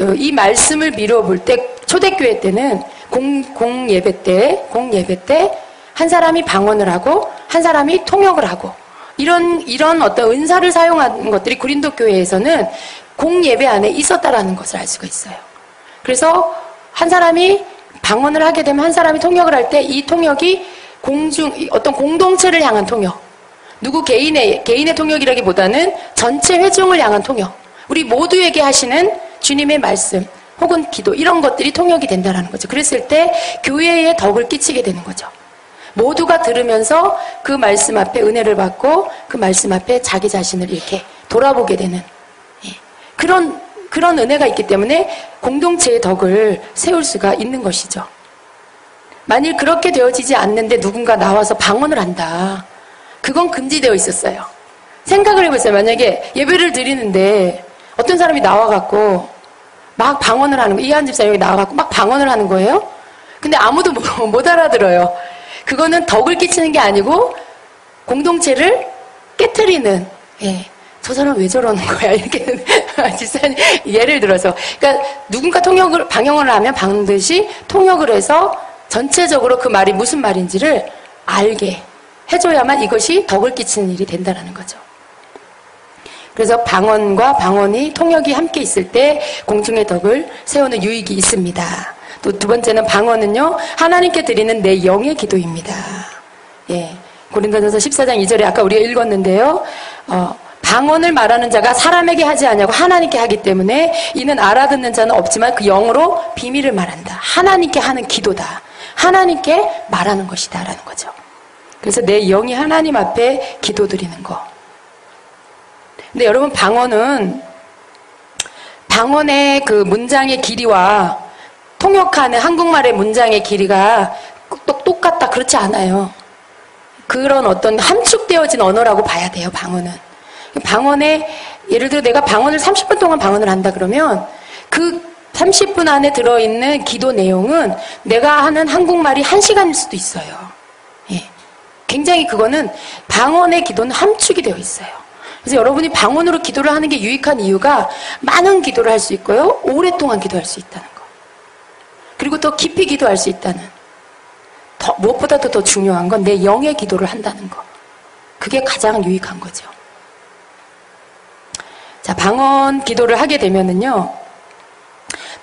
어, 이 말씀을 미뤄볼 때 초대교회 때는 공, 공 예배 때, 공 예배 때 한 사람이 방언을 하고 한 사람이 통역을 하고 이런 이런 어떤 은사를 사용하는 것들이 구린도 교회에서는 공 예배 안에 있었다라는 것을 알 수가 있어요. 그래서 한 사람이 방언을 하게 되면 한 사람이 통역을 할 때 이 통역이 공중 어떤 공동체를 향한 통역, 누구 개인의 개인의 통역이라기보다는 전체 회중을 향한 통역, 우리 모두에게 하시는 주님의 말씀 혹은 기도 이런 것들이 통역이 된다라는 거죠. 그랬을 때 교회에 덕을 끼치게 되는 거죠. 모두가 들으면서 그 말씀 앞에 은혜를 받고 그 말씀 앞에 자기 자신을 이렇게 돌아보게 되는 예. 그런 그런 은혜가 있기 때문에 공동체의 덕을 세울 수가 있는 것이죠. 만일 그렇게 되어지지 않는데 누군가 나와서 방언을 한다. 그건 금지되어 있었어요. 생각을 해보세요. 만약에 예배를 드리는데 어떤 사람이 나와갖고 막 방언을 하는 거, 이한 집사님이 나와갖고 막 방언을 하는 거예요? 근데 아무도 못 알아들어요. 그거는 덕을 끼치는 게 아니고 공동체를 깨뜨리는, 예. 저 사람 왜 저러는 거야? 이렇게 집사님 예를 들어서 그러니까 누군가 통역을 방영을 하면 반드시 통역을 해서 전체적으로 그 말이 무슨 말인지를 알게 해줘야만 이것이 덕을 끼치는 일이 된다는 거죠. 그래서 방언과 방언이 통역이 함께 있을 때 공중의 덕을 세우는 유익이 있습니다. 또 두 번째는 방언은요 하나님께 드리는 내 영의 기도입니다. 예, 고린도전서 14장 2절에 아까 우리가 읽었는데요. 어, 방언을 말하는 자가 사람에게 하지 않냐고 하나님께 하기 때문에 이는 알아듣는 자는 없지만 그 영으로 비밀을 말한다. 하나님께 하는 기도다. 하나님께 말하는 것이다라는 거죠. 그래서 내 영이 하나님 앞에 기도드리는 거. 근데 여러분 방언은 방언의 그 문장의 길이와 통역하는 한국말의 문장의 길이가 똑같다 그렇지 않아요. 그런 어떤 함축되어진 언어라고 봐야 돼요, 방언은. 방언에 예를 들어 내가 방언을 30분 동안 방언을 한다 그러면 그 30분 안에 들어있는 기도 내용은 내가 하는 한국말이 1시간일 수도 있어요. 예. 굉장히 그거는 방언의 기도는 함축이 되어 있어요. 그래서 여러분이 방언으로 기도를 하는 게 유익한 이유가 많은 기도를 할 수 있고요. 오랫동안 기도할 수 있다는 거. 그리고 더 깊이 기도할 수 있다는. 더, 무엇보다도 더 중요한 건 내 영의 기도를 한다는 거. 그게 가장 유익한 거죠. 자, 방언 기도를 하게 되면은요,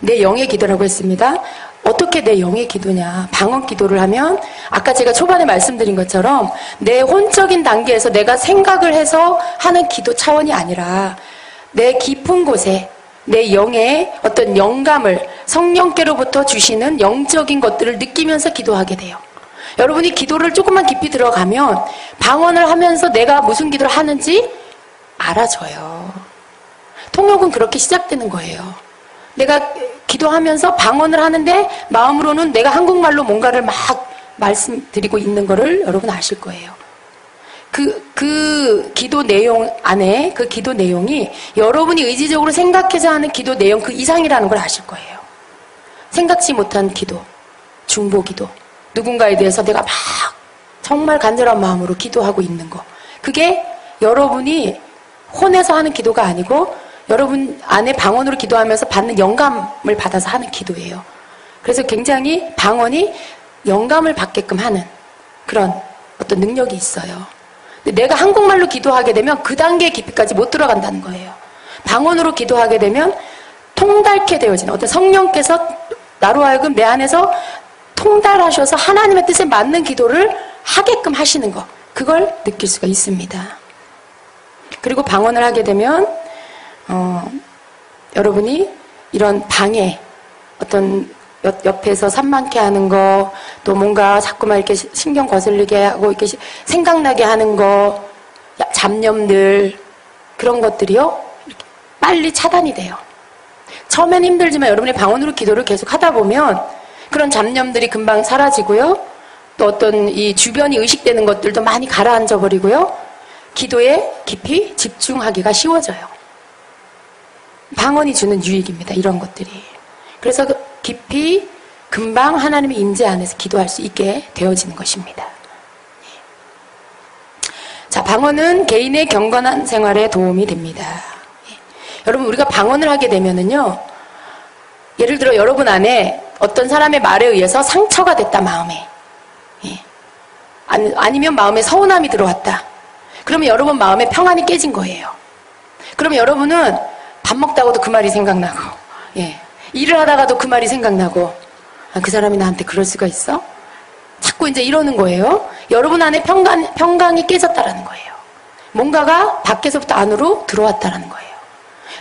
내 영의 기도라고 했습니다. 어떻게 내 영의 기도냐? 방언 기도를 하면 아까 제가 초반에 말씀드린 것처럼 내 혼적인 단계에서 내가 생각을 해서 하는 기도 차원이 아니라 내 깊은 곳에 내 영의 어떤 영감을 성령께로부터 주시는 영적인 것들을 느끼면서 기도하게 돼요. 여러분이 기도를 조금만 깊이 들어가면 방언을 하면서 내가 무슨 기도를 하는지 알아져요. 통역은 그렇게 시작되는 거예요. 내가 기도하면서 방언을 하는데 마음으로는 내가 한국말로 뭔가를 막 말씀드리고 있는 거를 여러분 아실 거예요. 그, 그 기도 내용 안에 그 기도 내용이 여러분이 의지적으로 생각해서 하는 기도 내용 그 이상이라는 걸 아실 거예요. 생각지 못한 기도, 중보 기도, 누군가에 대해서 내가 막 정말 간절한 마음으로 기도하고 있는 거. 그게 여러분이 혼에서 하는 기도가 아니고 여러분 안에 방언으로 기도하면서 받는 영감을 받아서 하는 기도예요. 그래서 굉장히 방언이 영감을 받게끔 하는 그런 어떤 능력이 있어요. 내가 한국말로 기도하게 되면 그 단계 깊이까지 못 들어간다는 거예요. 방언으로 기도하게 되면 통달케 되어지는 어떤 성령께서 나로 하여금 내 안에서 통달하셔서 하나님의 뜻에 맞는 기도를 하게끔 하시는 것. 그걸 느낄 수가 있습니다. 그리고 방언을 하게 되면 어, 여러분이 이런 방해 어떤 옆, 에서 산만케 하는 거, 또 뭔가 자꾸만 이렇게 신경 거슬리게 하고, 이렇게 생각나게 하는 거, 잡념들, 그런 것들이요, 빨리 차단이 돼요. 처음엔 힘들지만 여러분이 방언으로 기도를 계속 하다 보면 그런 잡념들이 금방 사라지고요. 또 어떤 이 주변이 의식되는 것들도 많이 가라앉아 버리고요. 기도에 깊이 집중하기가 쉬워져요. 방언이 주는 유익입니다. 이런 것들이. 그래서 그 깊이 금방 하나님의 임재 안에서 기도할 수 있게 되어지는 것입니다. 자, 방언은 개인의 경건한 생활에 도움이 됩니다. 여러분, 우리가 방언을 하게 되면은요, 예를 들어 여러분 안에 어떤 사람의 말에 의해서 상처가 됐다, 마음에. 예. 아니면 마음에 서운함이 들어왔다. 그러면 여러분 마음에 평안이 깨진 거예요. 그러면 여러분은 밥 먹다가도 그 말이 생각나고, 예. 일을 하다가도 그 말이 생각나고, 아, 그 사람이 나한테 그럴 수가 있어? 자꾸 이제 이러는 거예요. 여러분 안에 평강, 평강이 깨졌다라는 거예요. 뭔가가 밖에서부터 안으로 들어왔다라는 거예요.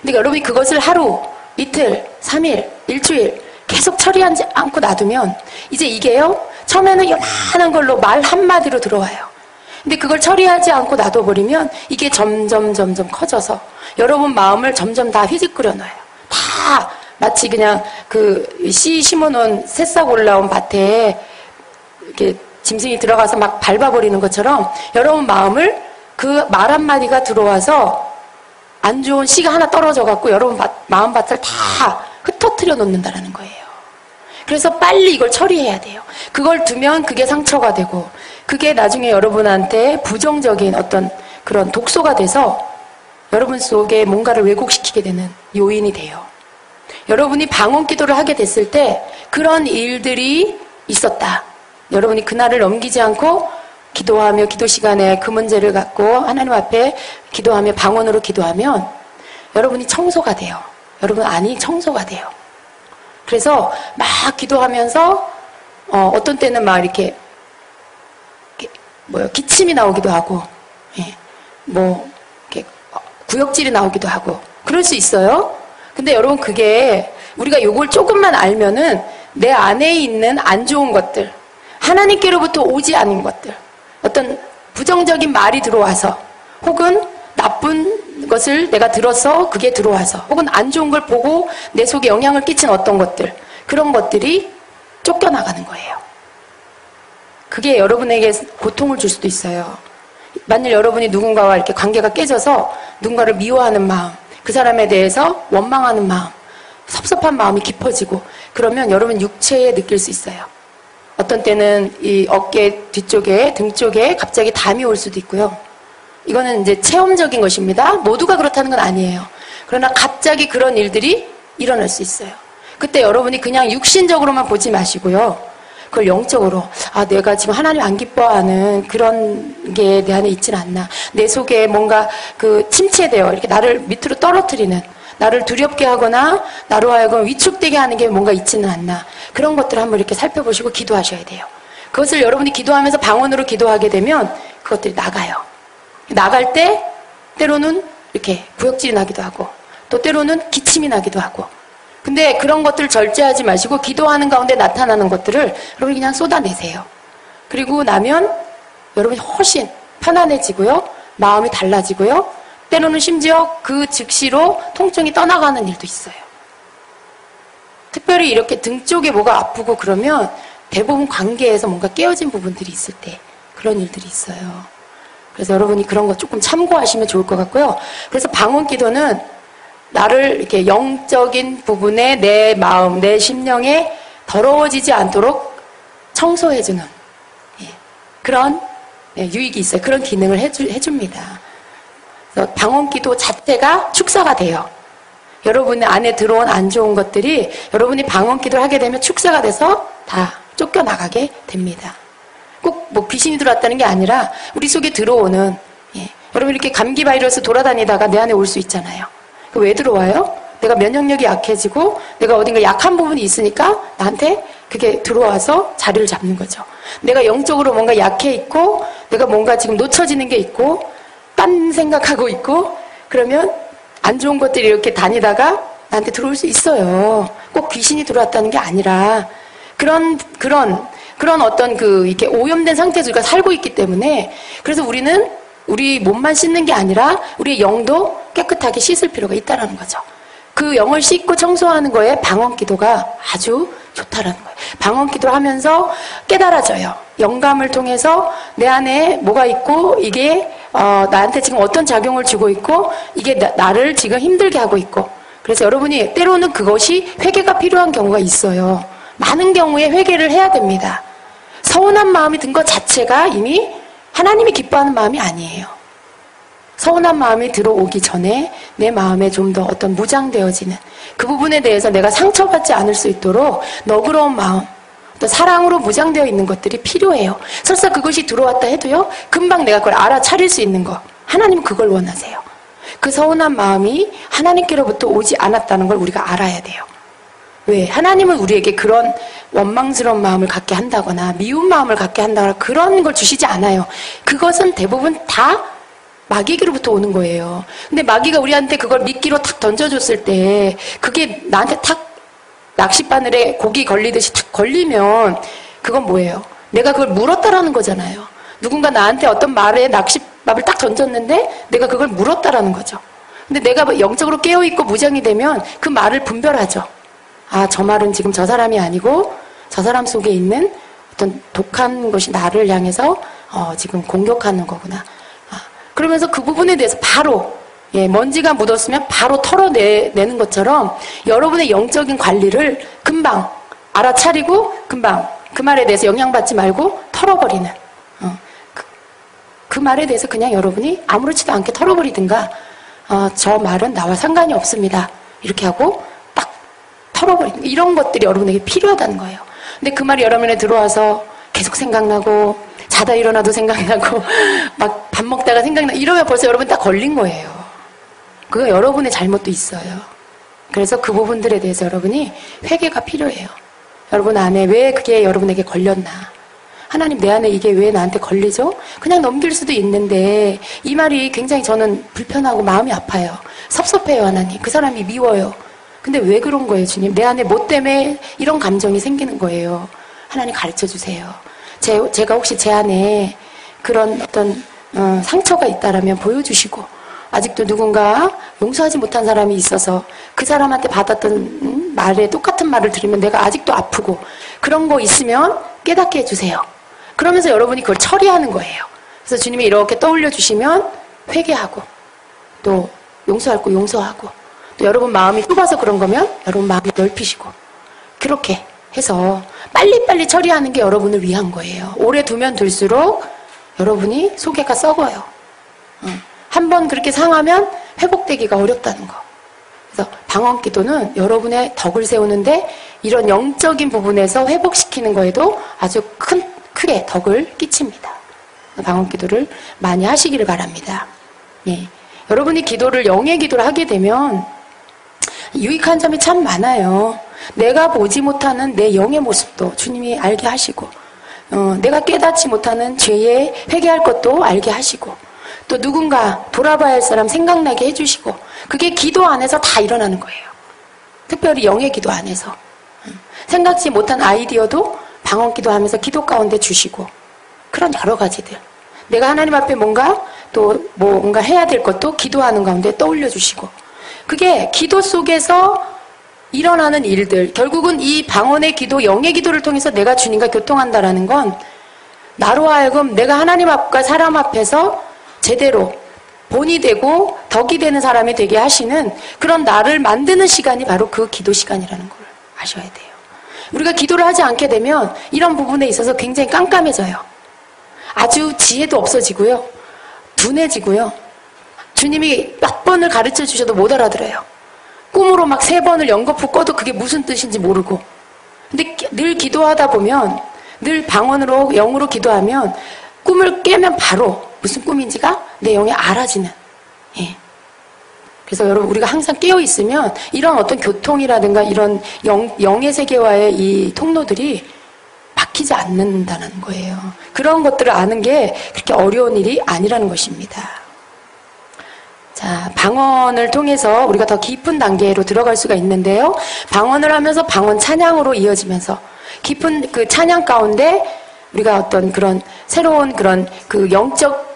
근데 여러분이 그것을 하루, 이틀, 삼일, 일주일 계속 처리하지 않고 놔두면 이제 이게요. 처음에는 요만한 걸로 말 한마디로 들어와요. 근데 그걸 처리하지 않고 놔둬버리면 이게 점점 점점 커져서 여러분 마음을 점점 다 휘짓꾸려 놔요. 다 마치 그냥 그 씨 심어놓은 새싹 올라온 밭에 이렇게 짐승이 들어가서 막 밟아버리는 것처럼 여러분 마음을 그 말 한마디가 들어와서 안 좋은 씨가 하나 떨어져 갖고 여러분 마음 밭을 다 흩어뜨려 놓는다라는 거예요. 그래서 빨리 이걸 처리해야 돼요. 그걸 두면 그게 상처가 되고 그게 나중에 여러분한테 부정적인 어떤 그런 독소가 돼서 여러분 속에 뭔가를 왜곡시키게 되는 요인이 돼요. 여러분이 방언 기도를 하게 됐을 때 그런 일들이 있었다. 여러분이 그날을 넘기지 않고 기도하며 기도 시간에 그 문제를 갖고 하나님 앞에 기도하며 방언으로 기도하면 여러분이 청소가 돼요. 여러분 안이 청소가 돼요. 그래서 막 기도하면서 어, 떤 때는 막 이렇게 뭐요 기침이 나오기도 하고, 예, 뭐 이렇게 구역질이 나오기도 하고 그럴 수 있어요. 근데 여러분 그게 우리가 요걸 조금만 알면은 내 안에 있는 안 좋은 것들, 하나님께로부터 오지 않은 것들, 어떤 부정적인 말이 들어와서 혹은 나쁜 것을 내가 들어서 그게 들어와서 혹은 안 좋은 걸 보고 내 속에 영향을 끼친 어떤 것들 그런 것들이 쫓겨나가는 거예요. 그게 여러분에게 고통을 줄 수도 있어요. 만일 여러분이 누군가와 이렇게 관계가 깨져서 누군가를 미워하는 마음, 그 사람에 대해서 원망하는 마음, 섭섭한 마음이 깊어지고 그러면 여러분 육체에 느낄 수 있어요. 어떤 때는 이 어깨 뒤쪽에 등 쪽에 갑자기 담이 올 수도 있고요. 이거는 이제 체험적인 것입니다. 모두가 그렇다는 건 아니에요. 그러나 갑자기 그런 일들이 일어날 수 있어요. 그때 여러분이 그냥 육신적으로만 보지 마시고요. 그걸 영적으로 아 내가 지금 하나님 안 기뻐하는 그런 게 내 안에 있지는 않나 내 속에 뭔가 그 침체되어 이렇게 나를 밑으로 떨어뜨리는 나를 두렵게 하거나 나로 하여금 위축되게 하는 게 뭔가 있지는 않나. 그런 것들을 한번 이렇게 살펴보시고 기도하셔야 돼요. 그것을 여러분이 기도하면서 방언으로 기도하게 되면 그것들이 나가요. 나갈 때 때로는 이렇게 구역질이 나기도 하고 또 때로는 기침이 나기도 하고 근데 그런 것들을 절제하지 마시고 기도하는 가운데 나타나는 것들을 여러분이 그냥 쏟아내세요. 그리고 나면 여러분이 훨씬 편안해지고요. 마음이 달라지고요. 때로는 심지어 그 즉시로 통증이 떠나가는 일도 있어요. 특별히 이렇게 등 쪽에 뭐가 아프고 그러면 대부분 관계에서 뭔가 깨어진 부분들이 있을 때 그런 일들이 있어요. 그래서 여러분이 그런 거 조금 참고하시면 좋을 것 같고요. 그래서 방언 기도는 나를 이렇게 영적인 부분에 내 마음, 내 심령에 더러워지지 않도록 청소해주는 예, 그런 예, 유익이 있어요. 그런 기능을 해주, 해줍니다. 방언 기도 자체가 축사가 돼요. 여러분 안에 들어온 안 좋은 것들이 여러분이 방언 기도를 하게 되면 축사가 돼서 다 쫓겨나가게 됩니다. 꼭 뭐 귀신이 들어왔다는 게 아니라 우리 속에 들어오는 여러분 이렇게 감기 바이러스 돌아다니다가 내 안에 올 수 있잖아요. 그왜 들어와요? 내가 면역력이 약해지고 내가 어딘가 약한 부분이 있으니까 나한테 그게 들어와서 자리를 잡는 거죠. 내가 영적으로 뭔가 약해 있고 내가 뭔가 지금 놓쳐지는 게 있고 딴 생각하고 있고 그러면 안 좋은 것들이 이렇게 다니다가 나한테 들어올 수 있어요. 꼭 귀신이 들어왔다는 게 아니라 그런 그런 그런 어떤 그 이렇게 오염된 상태에서 우리가 살고 있기 때문에 그래서 우리는 우리 몸만 씻는 게 아니라 우리의 영도 깨끗하게 씻을 필요가 있다라는 거죠. 그 영을 씻고 청소하는 거에 방언 기도가 아주 좋다라는 거예요. 방언 기도를 하면서 깨달아져요. 영감을 통해서 내 안에 뭐가 있고 이게 어, 나한테 지금 어떤 작용을 주고 있고 이게 나, 를 지금 힘들게 하고 있고 그래서 여러분이 때로는 그것이 회개가 필요한 경우가 있어요. 많은 경우에 회개를 해야 됩니다. 서운한 마음이 든 것 자체가 이미 하나님이 기뻐하는 마음이 아니에요. 서운한 마음이 들어오기 전에 내 마음에 좀 더 어떤 무장되어지는 그 부분에 대해서 내가 상처받지 않을 수 있도록 너그러운 마음, 어떤 사랑으로 무장되어 있는 것들이 필요해요. 설사 그것이 들어왔다 해도요, 금방 내가 그걸 알아차릴 수 있는 거. 하나님은 그걸 원하세요. 그 서운한 마음이 하나님께로부터 오지 않았다는 걸 우리가 알아야 돼요. 왜? 하나님은 우리에게 그런 원망스러운 마음을 갖게 한다거나 미운 마음을 갖게 한다거나 그런 걸 주시지 않아요. 그것은 대부분 다 마귀에게로부터 오는 거예요. 근데 마귀가 우리한테 그걸 미끼로 탁 던져줬을 때 그게 나한테 탁 낚싯바늘에 고기 걸리듯이 탁 걸리면 그건 뭐예요? 내가 그걸 물었다라는 거잖아요. 누군가 나한테 어떤 말에 낚싯밥을 딱 던졌는데 내가 그걸 물었다라는 거죠. 근데 내가 뭐 영적으로 깨어있고 무장이 되면 그 말을 분별하죠. 아, 저 말은 지금 저 사람이 아니고 저 사람 속에 있는 어떤 독한 것이 나를 향해서 어, 지금 공격하는 거구나. 아, 그러면서 그 부분에 대해서 바로 예, 먼지가 묻었으면 바로 털어내는 것처럼 여러분의 영적인 관리를 금방 알아차리고 금방 그 말에 대해서 영향받지 말고 털어버리는 어, 그, 그, 말에 대해서 그냥 여러분이 아무렇지도 않게 털어버리든가 어, 저 말은 나와 상관이 없습니다. 이렇게 하고 딱 털어버리는 이런 것들이 여러분에게 필요하다는 거예요. 근데 그 말이 여러분에 들어와서 계속 생각나고 자다 일어나도 생각나고 막 밥 먹다가 생각나 이러면 벌써 여러분 딱 걸린 거예요. 그거 여러분의 잘못도 있어요. 그래서 그 부분들에 대해서 여러분이 회개가 필요해요. 여러분 안에 왜 그게 여러분에게 걸렸나? 하나님 내 안에 이게 왜 나한테 걸리죠? 그냥 넘길 수도 있는데 이 말이 굉장히 저는 불편하고 마음이 아파요. 섭섭해요, 하나님. 그 사람이 미워요. 근데 왜 그런 거예요, 주님? 내 안에 뭐 때문에 이런 감정이 생기는 거예요? 하나님 가르쳐 주세요. 제, 제가 혹시 제 안에 그런 어떤 어, 상처가 있다라면 보여주시고 아직도 누군가 용서하지 못한 사람이 있어서 그 사람한테 받았던 음, 말에 똑같은 말을 들으면 내가 아직도 아프고 그런 거 있으면 깨닫게 해주세요. 그러면서 여러분이 그걸 처리하는 거예요. 그래서 주님이 이렇게 떠올려 주시면 회개하고 또 용서할 거 용서하고 또 여러분 마음이 좁아서 그런 거면 여러분 마음이 넓히시고 그렇게 해서 빨리빨리 처리하는 게 여러분을 위한 거예요. 오래 두면 둘수록 여러분이 소개가 썩어요. 한번 그렇게 상하면 회복되기가 어렵다는 거. 그래서 방언 기도는 여러분의 덕을 세우는데 이런 영적인 부분에서 회복시키는 거에도 아주 큰, 크게 덕을 끼칩니다. 방언 기도를 많이 하시기를 바랍니다. 예. 여러분이 기도를 영의 기도를 하게 되면 유익한 점이 참 많아요. 내가 보지 못하는 내 영의 모습도 주님이 알게 하시고, 어, 내가 깨닫지 못하는 죄에 회개할 것도 알게 하시고, 또 누군가 돌아봐야 할 사람 생각나게 해주시고 그게 기도 안에서 다 일어나는 거예요. 특별히 영의 기도 안에서 생각지 못한 아이디어도 방언 기도 하면서 기도 가운데 주시고 그런 여러 가지들 내가 하나님 앞에 뭔가 또 뭔가 해야 될 것도 기도하는 가운데 떠올려 주시고 그게 기도 속에서 일어나는 일들 결국은 이 방언의 기도 영의 기도를 통해서 내가 주님과 교통한다라는 건 나로 하여금 내가 하나님 앞과 사람 앞에서 제대로 본이 되고 덕이 되는 사람이 되게 하시는 그런 나를 만드는 시간이 바로 그 기도 시간이라는 걸 아셔야 돼요. 우리가 기도를 하지 않게 되면 이런 부분에 있어서 굉장히 깜깜해져요. 아주 지혜도 없어지고요. 둔해지고요. 주님이 몇 번을 가르쳐 주셔도 못 알아들어요. 꿈으로 막 세 번을 연거푸 꺼도 그게 무슨 뜻인지 모르고. 근데 늘 기도하다 보면 늘 방언으로 영으로 기도하면 꿈을 깨면 바로 무슨 꿈인지가 내 영에 알아지는. 예. 그래서 여러분 우리가 항상 깨어 있으면 이런 어떤 교통이라든가 이런 영, 영의 세계와의 이 통로들이 막히지 않는다는 거예요. 그런 것들을 아는 게 그렇게 어려운 일이 아니라는 것입니다. 자, 방언을 통해서 우리가 더 깊은 단계로 들어갈 수가 있는데요. 방언을 하면서 방언 찬양으로 이어지면서 깊은 그 찬양 가운데 우리가 어떤 그런 새로운 그런 그 영적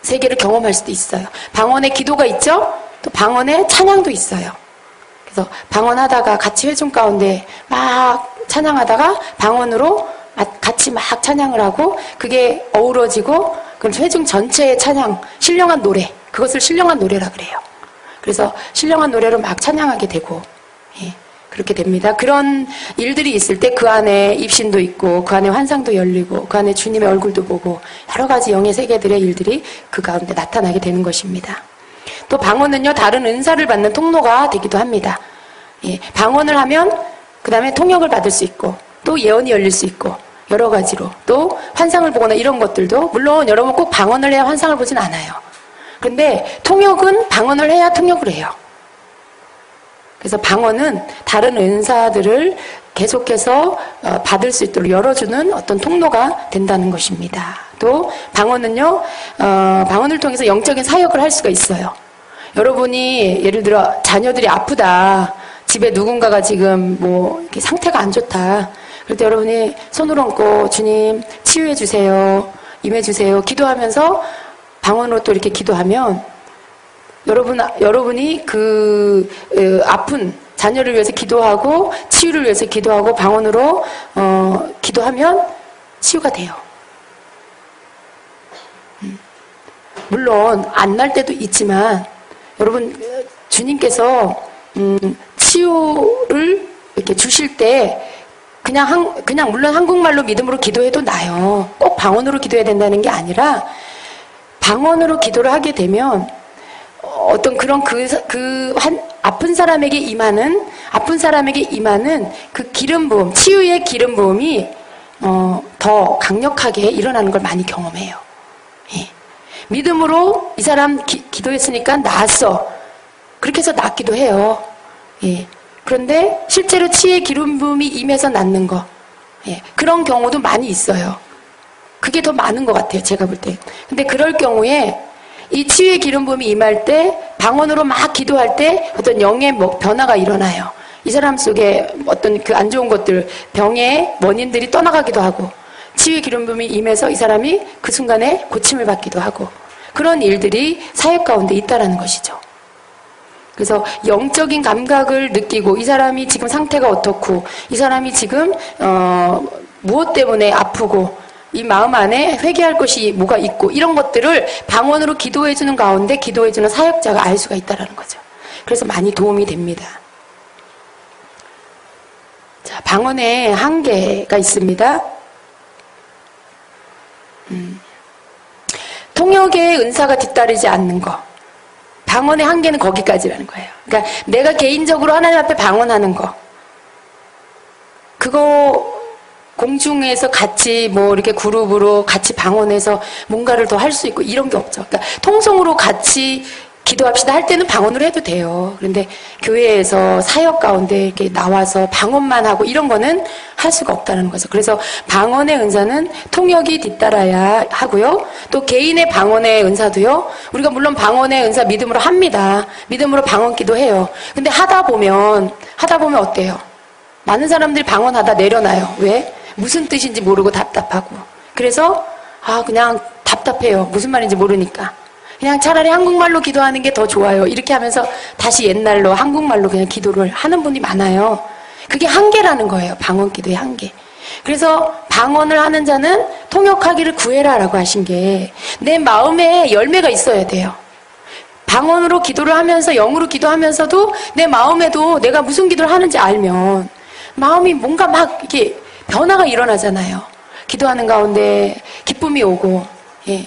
세계를 경험할 수도 있어요. 방언의 기도가 있죠? 또 방언의 찬양도 있어요. 그래서 방언하다가 같이 회중 가운데 막 찬양하다가 방언으로 같이 막 찬양을 하고 그게 어우러지고 그럼 회중 전체의 찬양, 신령한 노래, 그것을 신령한 노래라 그래요. 그래서 신령한 노래로 막 찬양하게 되고 예, 그렇게 됩니다. 그런 일들이 있을 때 그 안에 입신도 있고 그 안에 환상도 열리고 그 안에 주님의 얼굴도 보고 여러 가지 영의 세계들의 일들이 그 가운데 나타나게 되는 것입니다. 또 방언은요 다른 은사를 받는 통로가 되기도 합니다. 예, 방언을 하면 그 다음에 통역을 받을 수 있고 또 예언이 열릴 수 있고 여러 가지로 또 환상을 보거나 이런 것들도 물론 여러분 꼭 방언을 해야 환상을 보진 않아요. 근데 통역은 방언을 해야 통역을 해요. 그래서 방언은 다른 은사들을 계속해서 어, 받을 수 있도록 열어주는 어떤 통로가 된다는 것입니다. 또 방언은요, 어, 방언을 통해서 영적인 사역을 할 수가 있어요. 여러분이 예를 들어 자녀들이 아프다. 집에 누군가가 지금 뭐 상태가 안 좋다. 그럴 때 여러분이 손을 얹고 주님 치유해 주세요. 임해 주세요. 기도하면서 방언으로 또 이렇게 기도하면 여러분 여러분이 그 어, 아픈 자녀를 위해서 기도하고 치유를 위해서 기도하고 방언으로 어, 기도하면 치유가 돼요. 음. 물론 안 날 때도 있지만 여러분 주님께서 음, 치유를 이렇게 주실 때 그냥 한, 그냥 물론 한국말로 믿음으로 기도해도 나요. 꼭 방언으로 기도해야 된다는 게 아니라 방언으로 기도를 하게 되면 어떤 그런 그, 그, 한, 아픈 사람에게 임하는, 아픈 사람에게 임하는 그 기름 부음, 치유의 기름 부음이, 어, 더 강력하게 일어나는 걸 많이 경험해요. 예. 믿음으로 이 사람 기, 기도했으니까 나았어. 그렇게 해서 낫기도 해요. 예. 그런데 실제로 치의 기름 부음이 임해서 낫는 거. 예. 그런 경우도 많이 있어요. 그게 더 많은 것 같아요. 제가 볼 때. 근데 그럴 경우에 이 치유의 기름 부음이 임할 때 방언으로 막 기도할 때 어떤 영의 뭐 변화가 일어나요. 이 사람 속에 어떤 그 안 좋은 것들 병의 원인들이 떠나가기도 하고 치유의 기름 부음이 임해서 이 사람이 그 순간에 고침을 받기도 하고 그런 일들이 사역 가운데 있다라는 것이죠. 그래서 영적인 감각을 느끼고 이 사람이 지금 상태가 어떻고 이 사람이 지금 어 무엇 때문에 아프고 이 마음 안에 회개할 것이 뭐가 있고 이런 것들을 방언으로 기도해 주는 가운데 기도해 주는 사역자가 알 수가 있다라는 거죠. 그래서 많이 도움이 됩니다. 자, 방언에 한계가 있습니다. 음. 통역의 은사가 뒤따르지 않는 거. 방언의 한계는 거기까지라는 거예요. 그러니까 내가 개인적으로 하나님 앞에 방언하는 거. 그거 공중에서 같이 뭐 이렇게 그룹으로 같이 방언해서 뭔가를 더 할 수 있고 이런 게 없죠. 그러니까 통성으로 같이 기도합시다 할 때는 방언을 해도 돼요. 그런데 교회에서 사역 가운데 이렇게 나와서 방언만 하고 이런 거는 할 수가 없다는 거죠. 그래서 방언의 은사는 통역이 뒤따라야 하고요. 또 개인의 방언의 은사도요. 우리가 물론 방언의 은사 믿음으로 합니다. 믿음으로 방언 기도해요. 근데 하다 보면 하다 보면 어때요? 많은 사람들이 방언하다 내려놔요. 왜? 무슨 뜻인지 모르고 답답하고. 그래서, 아, 그냥 답답해요. 무슨 말인지 모르니까. 그냥 차라리 한국말로 기도하는 게 더 좋아요. 이렇게 하면서 다시 옛날로 한국말로 그냥 기도를 하는 분이 많아요. 그게 한계라는 거예요. 방언 기도의 한계. 그래서 방언을 하는 자는 통역하기를 구해라라고 하신 게 내 마음에 열매가 있어야 돼요. 방언으로 기도를 하면서 영으로 기도하면서도 내 마음에도 내가 무슨 기도를 하는지 알면 마음이 뭔가 막 이게 변화가 일어나잖아요. 기도하는 가운데 기쁨이 오고, 예.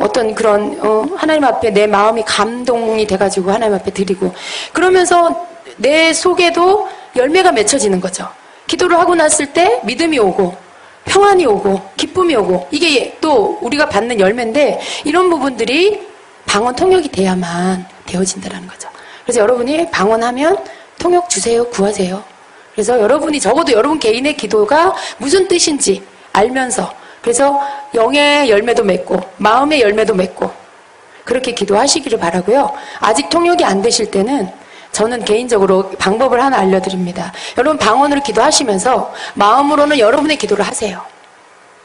어떤 그런, 어, 하나님 앞에 내 마음이 감동이 돼가지고 하나님 앞에 드리고, 그러면서 내 속에도 열매가 맺혀지는 거죠. 기도를 하고 났을 때 믿음이 오고, 평안이 오고 기쁨이 오고 이게 또 우리가 받는 열매인데 이런 부분들이 방언 통역이 돼야만 되어진다는 거죠. 그래서 여러분이 방언하면 통역 주세요, 구하세요. 그래서 여러분이 적어도 여러분 개인의 기도가 무슨 뜻인지 알면서 그래서 영의 열매도 맺고 마음의 열매도 맺고 그렇게 기도하시기를 바라고요. 아직 통역이 안 되실 때는 저는 개인적으로 방법을 하나 알려드립니다. 여러분 방언으로 기도하시면서 마음으로는 여러분의 기도를 하세요.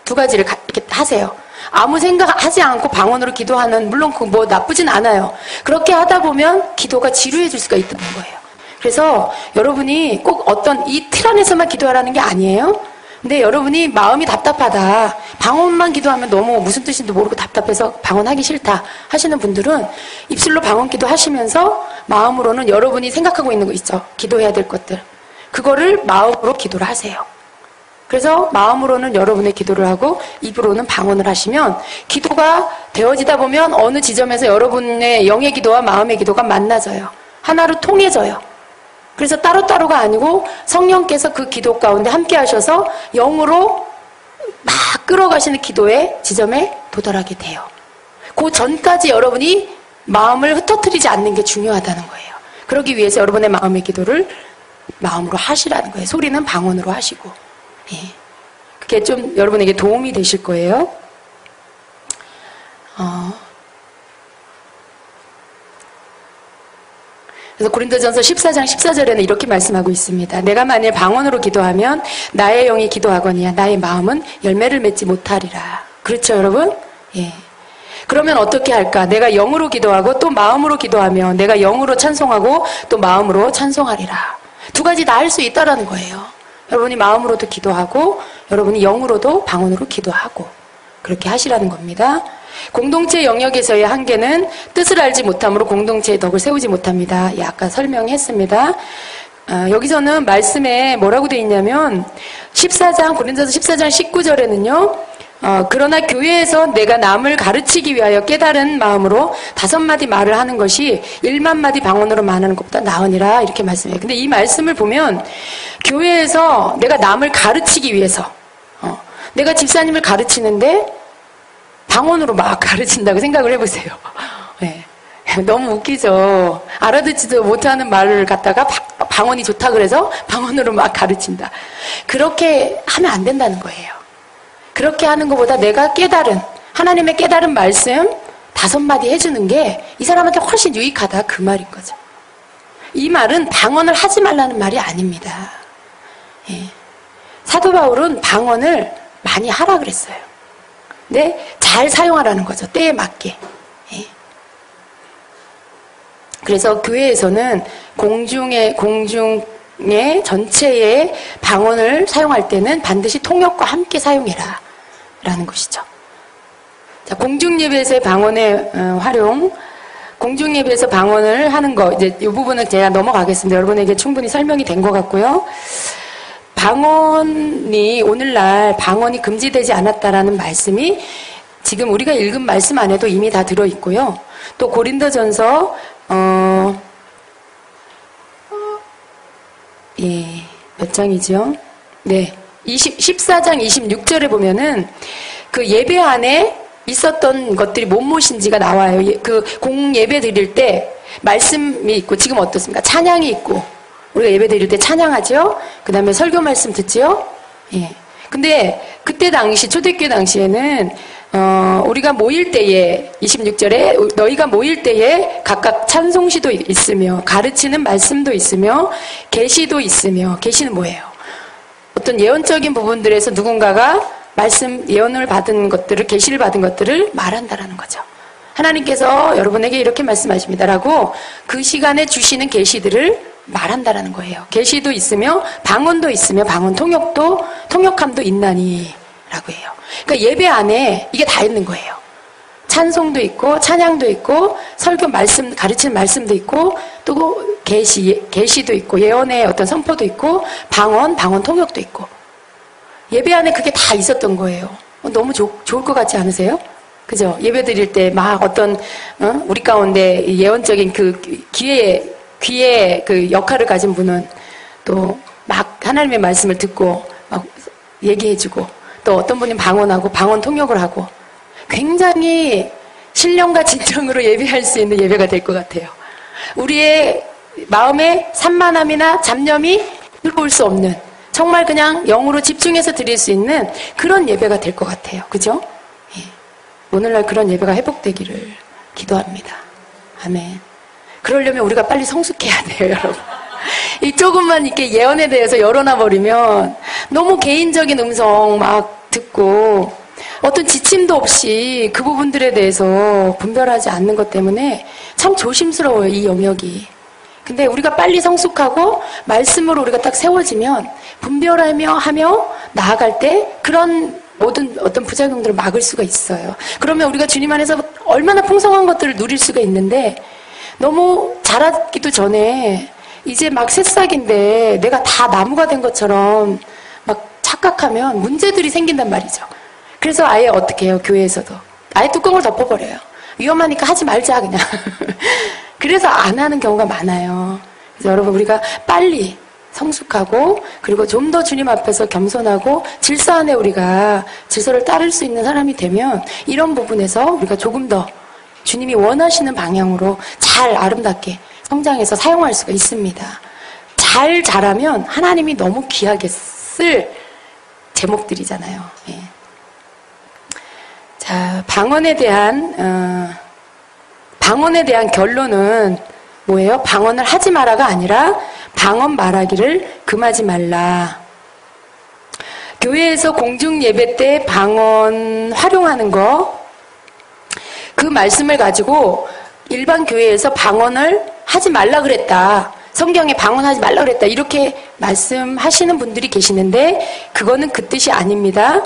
두 가지를 이렇게 하세요. 아무 생각하지 않고 방언으로 기도하는 물론 그 뭐 나쁘진 않아요. 그렇게 하다 보면 기도가 지루해질 수가 있다는 거예요. 그래서 여러분이 꼭 어떤 이 틀 안에서만 기도하라는 게 아니에요. 근데 여러분이 마음이 답답하다. 방언만 기도하면 너무 무슨 뜻인지 모르고 답답해서 방언하기 싫다 하시는 분들은 입술로 방언 기도 하시면서 마음으로는 여러분이 생각하고 있는 거 있죠. 기도해야 될 것들. 그거를 마음으로 기도를 하세요. 그래서 마음으로는 여러분의 기도를 하고 입으로는 방언을 하시면 기도가 되어지다 보면 어느 지점에서 여러분의 영의 기도와 마음의 기도가 만나져요. 하나로 통해져요. 그래서 따로따로가 아니고 성령께서 그 기도 가운데 함께 하셔서 영으로 막 끌어가시는 기도의 지점에 도달하게 돼요. 그 전까지 여러분이 마음을 흩어뜨리지 않는 게 중요하다는 거예요. 그러기 위해서 여러분의 마음의 기도를 마음으로 하시라는 거예요. 소리는 방언으로 하시고. 예. 그게 좀 여러분에게 도움이 되실 거예요. 어. 그래서 고린도전서 14장 14절에는 이렇게 말씀하고 있습니다. 내가 만일 방언으로 기도하면 나의 영이 기도하거니와 나의 마음은 열매를 맺지 못하리라. 그렇죠, 여러분? 예. 그러면 어떻게 할까? 내가 영으로 기도하고 또 마음으로 기도하며 내가 영으로 찬송하고 또 마음으로 찬송하리라. 두 가지 다 할 수 있다라는 거예요. 여러분이 마음으로도 기도하고 여러분이 영으로도 방언으로 기도하고 그렇게 하시라는 겁니다. 공동체 영역에서의 한계는 뜻을 알지 못함으로 공동체의 덕을 세우지 못합니다. 예, 아까 설명했습니다. 아, 여기서는 말씀에 뭐라고 되어 있냐면 14장 고린도서 14장 19절에는요. 어, 그러나 교회에서 내가 남을 가르치기 위하여 깨달은 마음으로 다섯 마디 말을 하는 것이 일만 마디 방언으로 말하는 것보다 나으니라 이렇게 말씀해요. 근데 이 말씀을 보면 교회에서 내가 남을 가르치기 위해서 어, 내가 집사님을 가르치는데 방언으로 막 가르친다고 생각을 해보세요. 네. 너무 웃기죠. 알아듣지도 못하는 말을 갖다가 방언이 좋다 그래서 방언으로 막 가르친다. 그렇게 하면 안 된다는 거예요. 그렇게 하는 것보다 내가 깨달은 하나님의 깨달은 말씀 다섯 마디 해주는 게 이 사람한테 훨씬 유익하다 그 말인 거죠. 이 말은 방언을 하지 말라는 말이 아닙니다. 예. 사도 바울은 방언을 많이 하라 그랬어요. 네, 잘 사용하라는 거죠. 때에 맞게. 예. 그래서 교회에서는 공중의 공중의 전체의 방언을 사용할 때는 반드시 통역과 함께 사용해라. 라는 것이죠. 자, 공중 예배에서의 방언의 어, 활용. 공중 예배에서 방언을 하는 거, 이제 이 부분은 제가 넘어가겠습니다. 여러분에게 충분히 설명이 된 것 같고요. 방언이, 오늘날 방언이 금지되지 않았다라는 말씀이 지금 우리가 읽은 말씀 안에도 이미 다 들어 있고요. 또 고린도전서, 어, 예, 몇 장이죠? 네. 20, 14장 26절에 보면은 그 예배 안에 있었던 것들이 무엇인지가 나와요. 예, 그공 예배 드릴 때 말씀이 있고 지금 어떻습니까? 찬양이 있고 우리가 예배 드릴 때 찬양하죠. 그 다음에 설교 말씀 듣지요. 예. 근데 그때 당시 초대교회 당시에는 어, 우리가 모일 때에 26절에 너희가 모일 때에 각각 찬송시도 있으며 가르치는 말씀도 있으며 계시도 있으며 계시는 뭐예요? 어떤 예언적인 부분들에서 누군가가 말씀 예언을 받은 것들을 계시를 받은 것들을 말한다라는 거죠. 하나님께서 여러분에게 이렇게 말씀하십니다라고 그 시간에 주시는 계시들을 말한다라는 거예요. 계시도 있으며 방언도 있으며 방언 통역도 통역함도 있나니라고 해요. 그러니까 예배 안에 이게 다 있는 거예요. 찬송도 있고 찬양도 있고 설교 말씀 가르치는 말씀도 있고 또 계시 계시도 있고 예언의 어떤 선포도 있고 방언 방언 통역도 있고 예배 안에 그게 다 있었던 거예요. 어, 너무 조, 좋을 것 같지 않으세요? 그죠? 예배 드릴 때 막 어떤 어? 우리 가운데 예언적인 그 기회 귀의 그 역할을 가진 분은 또 막 하나님의 말씀을 듣고 막 얘기해주고 또 어떤 분이 방언하고 방언 통역을 하고 굉장히 신령과 진정으로 예배할 수 있는 예배가 될 것 같아요. 우리의 마음에 산만함이나 잡념이 들어올 수 없는 정말 그냥 영으로 집중해서 드릴 수 있는 그런 예배가 될 것 같아요. 그죠? 예. 오늘날 그런 예배가 회복되기를 기도합니다. 아멘. 그러려면 우리가 빨리 성숙해야 돼요, 여러분. 이 조금만 이렇게 예언에 대해서 열어놔 버리면 너무 개인적인 음성 막 듣고 어떤 지침도 없이 그 부분들에 대해서 분별하지 않는 것 때문에 참 조심스러워요, 이 영역이. 근데 우리가 빨리 성숙하고 말씀으로 우리가 딱 세워지면 분별하며 하며 나아갈 때 그런 모든 어떤 부작용들을 막을 수가 있어요. 그러면 우리가 주님 안에서 얼마나 풍성한 것들을 누릴 수가 있는데 너무 자라기도 전에 이제 막 새싹인데 내가 다 나무가 된 것처럼 막 착각하면 문제들이 생긴단 말이죠. 그래서 아예 어떻게 해요? 교회에서도. 아예 뚜껑을 덮어버려요. 위험하니까 하지 말자, 그냥. 그래서 안 하는 경우가 많아요. 그래서 여러분, 우리가 빨리 성숙하고, 그리고 좀 더 주님 앞에서 겸손하고, 질서 안에 우리가 질서를 따를 수 있는 사람이 되면, 이런 부분에서 우리가 조금 더 주님이 원하시는 방향으로 잘 아름답게 성장해서 사용할 수가 있습니다. 잘 자라면 하나님이 너무 귀하게 쓸 제목들이잖아요. 예. 자, 방언에 대한 어, 방언에 대한 결론은 뭐예요? 방언을 하지 마라가 아니라 방언 말하기를 금하지 말라. 교회에서 공중 예배 때 방언 활용하는 거, 그 말씀을 가지고 일반 교회에서 방언을 하지 말라 그랬다. 성경에 방언하지 말라 그랬다. 이렇게 말씀하시는 분들이 계시는데 그거는 그 뜻이 아닙니다.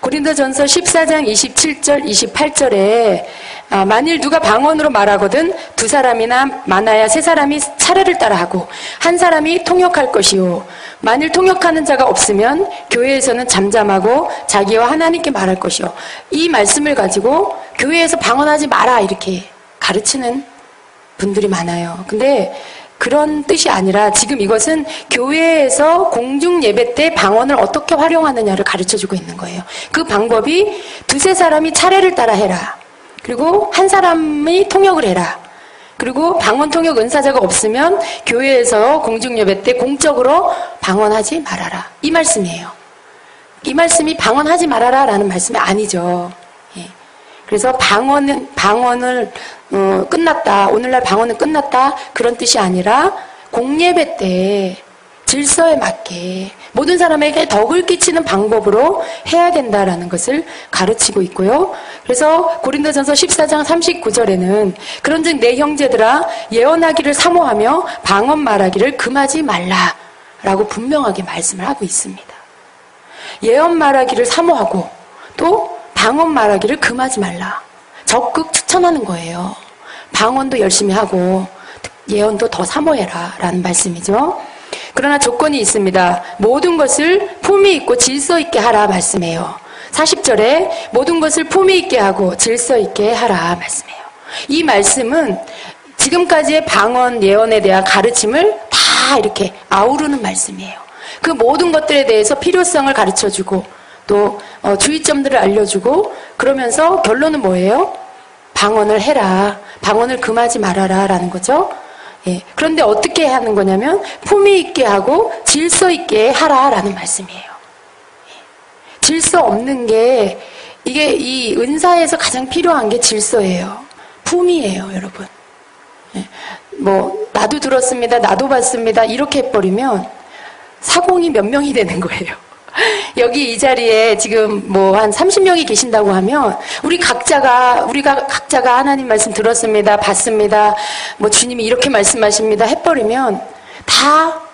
고린도전서 14장 27절 28절에 아, 만일 누가 방언으로 말하거든 두 사람이나 많아야 세 사람이 차례를 따라하고 한 사람이 통역할 것이요 만일 통역하는 자가 없으면 교회에서는 잠잠하고 자기와 하나님께 말할 것이요 이 말씀을 가지고 교회에서 방언하지 마라 이렇게 가르치는 분들이 많아요. 근데 그런 뜻이 아니라 지금 이것은 교회에서 공중 예배 때 방언을 어떻게 활용하느냐를 가르쳐 주고 있는 거예요. 그 방법이 두세 사람이 차례를 따라 해라. 그리고 한 사람이 통역을 해라. 그리고 방언 통역 은사자가 없으면 교회에서 공중 예배 때 공적으로 방언하지 말아라. 이 말씀이에요. 이 말씀이 방언하지 말아라라는 말씀이 아니죠. 예. 그래서 방언은 방언을 어, 끝났다. 오늘날 방언은 끝났다. 그런 뜻이 아니라 공예배 때 질서에 맞게 모든 사람에게 덕을 끼치는 방법으로 해야 된다라는 것을 가르치고 있고요. 그래서 고린도전서 14장 39절에는 그런즉 내 형제들아 예언하기를 사모하며 방언 말하기를 금하지 말라라고 분명하게 말씀을 하고 있습니다. 예언 말하기를 사모하고 또 방언 말하기를 금하지 말라. 적극 추천하는 거예요. 방언도 열심히 하고 예언도 더 사모해라 라는 말씀이죠. 그러나 조건이 있습니다. 모든 것을 품위 있고 질서 있게 하라 말씀해요. 40절에 모든 것을 품위 있게 하고 질서 있게 하라 말씀해요. 이 말씀은 지금까지의 방언 예언에 대한 가르침을 다 이렇게 아우르는 말씀이에요. 그 모든 것들에 대해서 필요성을 가르쳐 주고 또 어, 주의점들을 알려주고 그러면서 결론은 뭐예요? 방언을 해라. 방언을 금하지 말아라. 라는 거죠. 예. 그런데 어떻게 하는 거냐면 품위 있게 하고 질서 있게 하라. 라는 말씀이에요. 예. 질서 없는 게 이게 이 은사에서 가장 필요한 게 질서예요. 품위예요, 여러분. 예. 뭐 나도 들었습니다. 나도 봤습니다. 이렇게 해버리면 사공이 몇 명이 되는 거예요. 여기 이 자리에 지금 뭐 한 30명이 계신다고 하면 우리 각자가 우리가 각자가 하나님 말씀 들었습니다. 봤습니다. 뭐 주님이 이렇게 말씀하십니다. 해 버리면 다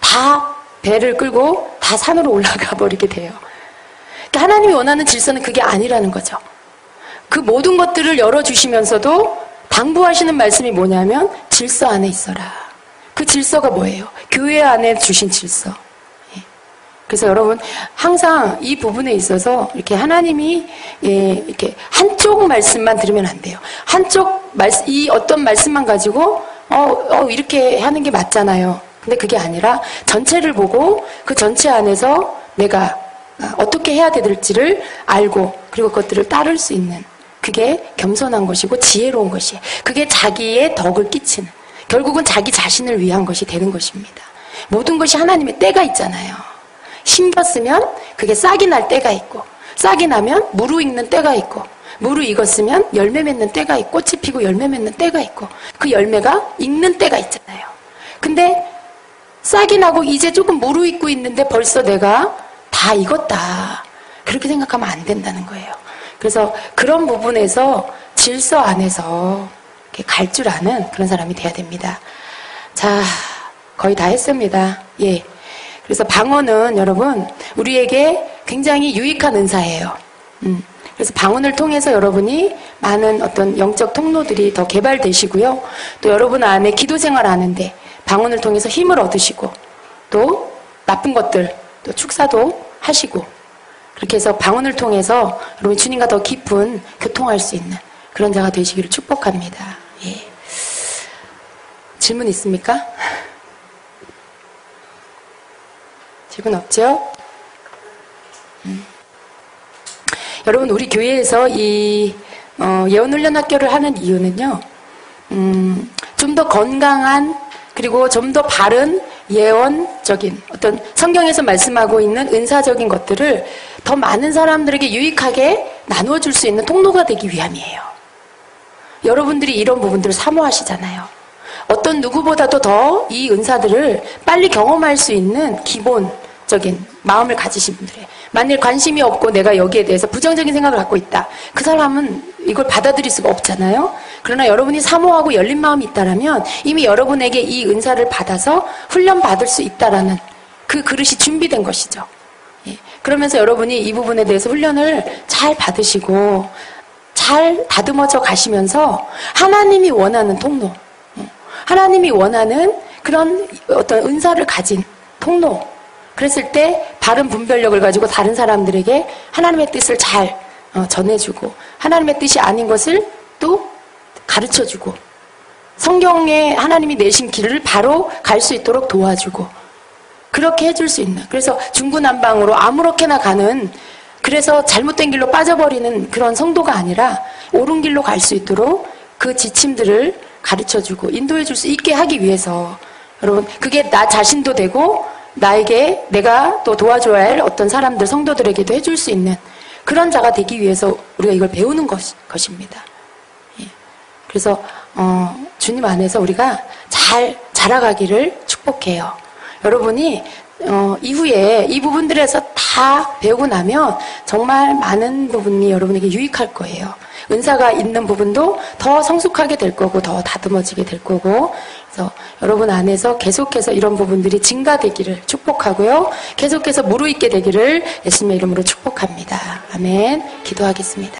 다 배를 끌고 다 산으로 올라가 버리게 돼요. 그러니까 하나님이 원하는 질서는 그게 아니라는 거죠. 그 모든 것들을 열어 주시면서도 당부하시는 말씀이 뭐냐면 질서 안에 있어라. 그 질서가 뭐예요? 교회 안에 주신 질서. 그래서 여러분 항상 이 부분에 있어서 이렇게 하나님이 예, 이렇게 한쪽 말씀만 들으면 안 돼요. 한쪽 말씀 이 어떤 말씀만 가지고 어, 어 이렇게 하는 게 맞잖아요. 근데 그게 아니라 전체를 보고 그 전체 안에서 내가 아, 어떻게 해야 될지를 알고 그리고 그것들을 따를 수 있는 그게 겸손한 것이고 지혜로운 것이에요. 그게 자기의 덕을 끼치는 결국은 자기 자신을 위한 것이 되는 것입니다. 모든 것이 하나님의 때가 있잖아요. 심겼으면 그게 싹이 날 때가 있고 싹이 나면 무르익는 때가 있고 무르익었으면 열매 맺는 때가 있고 꽃이 피고 열매 맺는 때가 있고 그 열매가 익는 때가 있잖아요. 근데 싹이 나고 이제 조금 무르익고 있는데 벌써 내가 다 익었다. 그렇게 생각하면 안 된다는 거예요. 그래서 그런 부분에서 질서 안에서 갈 줄 아는 그런 사람이 돼야 됩니다. 자, 거의 다 했습니다. 예. 그래서 방언은 여러분, 우리에게 굉장히 유익한 은사예요. 음. 그래서 방언을 통해서 여러분이 많은 어떤 영적 통로들이 더 개발되시고요. 또 여러분 안에 기도 생활 하는데 방언을 통해서 힘을 얻으시고 또 나쁜 것들 또 축사도 하시고 그렇게 해서 방언을 통해서 여러분 주님과 더 깊은 교통할 수 있는 그런 자가 되시기를 축복합니다. 예. 질문 있습니까? 질문 없죠? 음. 여러분 우리 교회에서 이 어, 예언훈련학교를 하는 이유는요. 음, 좀 더 건강한 그리고 좀 더 바른 예언적인 어떤 성경에서 말씀하고 있는 은사적인 것들을 더 많은 사람들에게 유익하게 나누어 줄 수 있는 통로가 되기 위함이에요. 여러분들이 이런 부분들을 사모하시잖아요. 어떤 누구보다도 더 이 은사들을 빨리 경험할 수 있는 기본 적인 마음을 가지신 분들이에요. 만일 관심이 없고 내가 여기에 대해서 부정적인 생각을 갖고 있다. 그 사람은 이걸 받아들일 수가 없잖아요. 그러나 여러분이 사모하고 열린 마음이 있다라면 이미 여러분에게 이 은사를 받아서 훈련 받을 수 있다라는 그 그릇이 준비된 것이죠. 예. 그러면서 여러분이 이 부분에 대해서 훈련을 잘 받으시고 잘 다듬어져 가시면서 하나님이 원하는 통로, 어, 하나님이 원하는 그런 어떤 은사를 가진 통로, 그랬을 때 바른 분별력을 가지고 다른 사람들에게 하나님의 뜻을 잘 어, 전해주고 하나님의 뜻이 아닌 것을 또 가르쳐주고 성경에 하나님이 내신 길을 바로 갈 수 있도록 도와주고 그렇게 해줄 수 있는 그래서 중구난방으로 아무렇게나 가는 그래서 잘못된 길로 빠져버리는 그런 성도가 아니라 옳은 길로 갈 수 있도록 그 지침들을 가르쳐주고 인도해줄 수 있게 하기 위해서. 여러분 그게 나 자신도 되고 나에게 내가 또 도와줘야 할 어떤 사람들, 성도들에게도 해줄 수 있는 그런 자가 되기 위해서 우리가 이걸 배우는 것, 것입니다. 예. 그래서, 어, 주님 안에서 우리가 잘 자라가기를 축복해요. 여러분이, 어, 이후에 이 부분들에서 다 배우고 나면 정말 많은 부분이 여러분에게 유익할 거예요. 은사가 있는 부분도 더 성숙하게 될 거고 더 다듬어지게 될 거고 그래서 여러분 안에서 계속해서 이런 부분들이 증가되기를 축복하고요. 계속해서 무르익게 되기를 예수님의 이름으로 축복합니다. 아멘. 기도하겠습니다.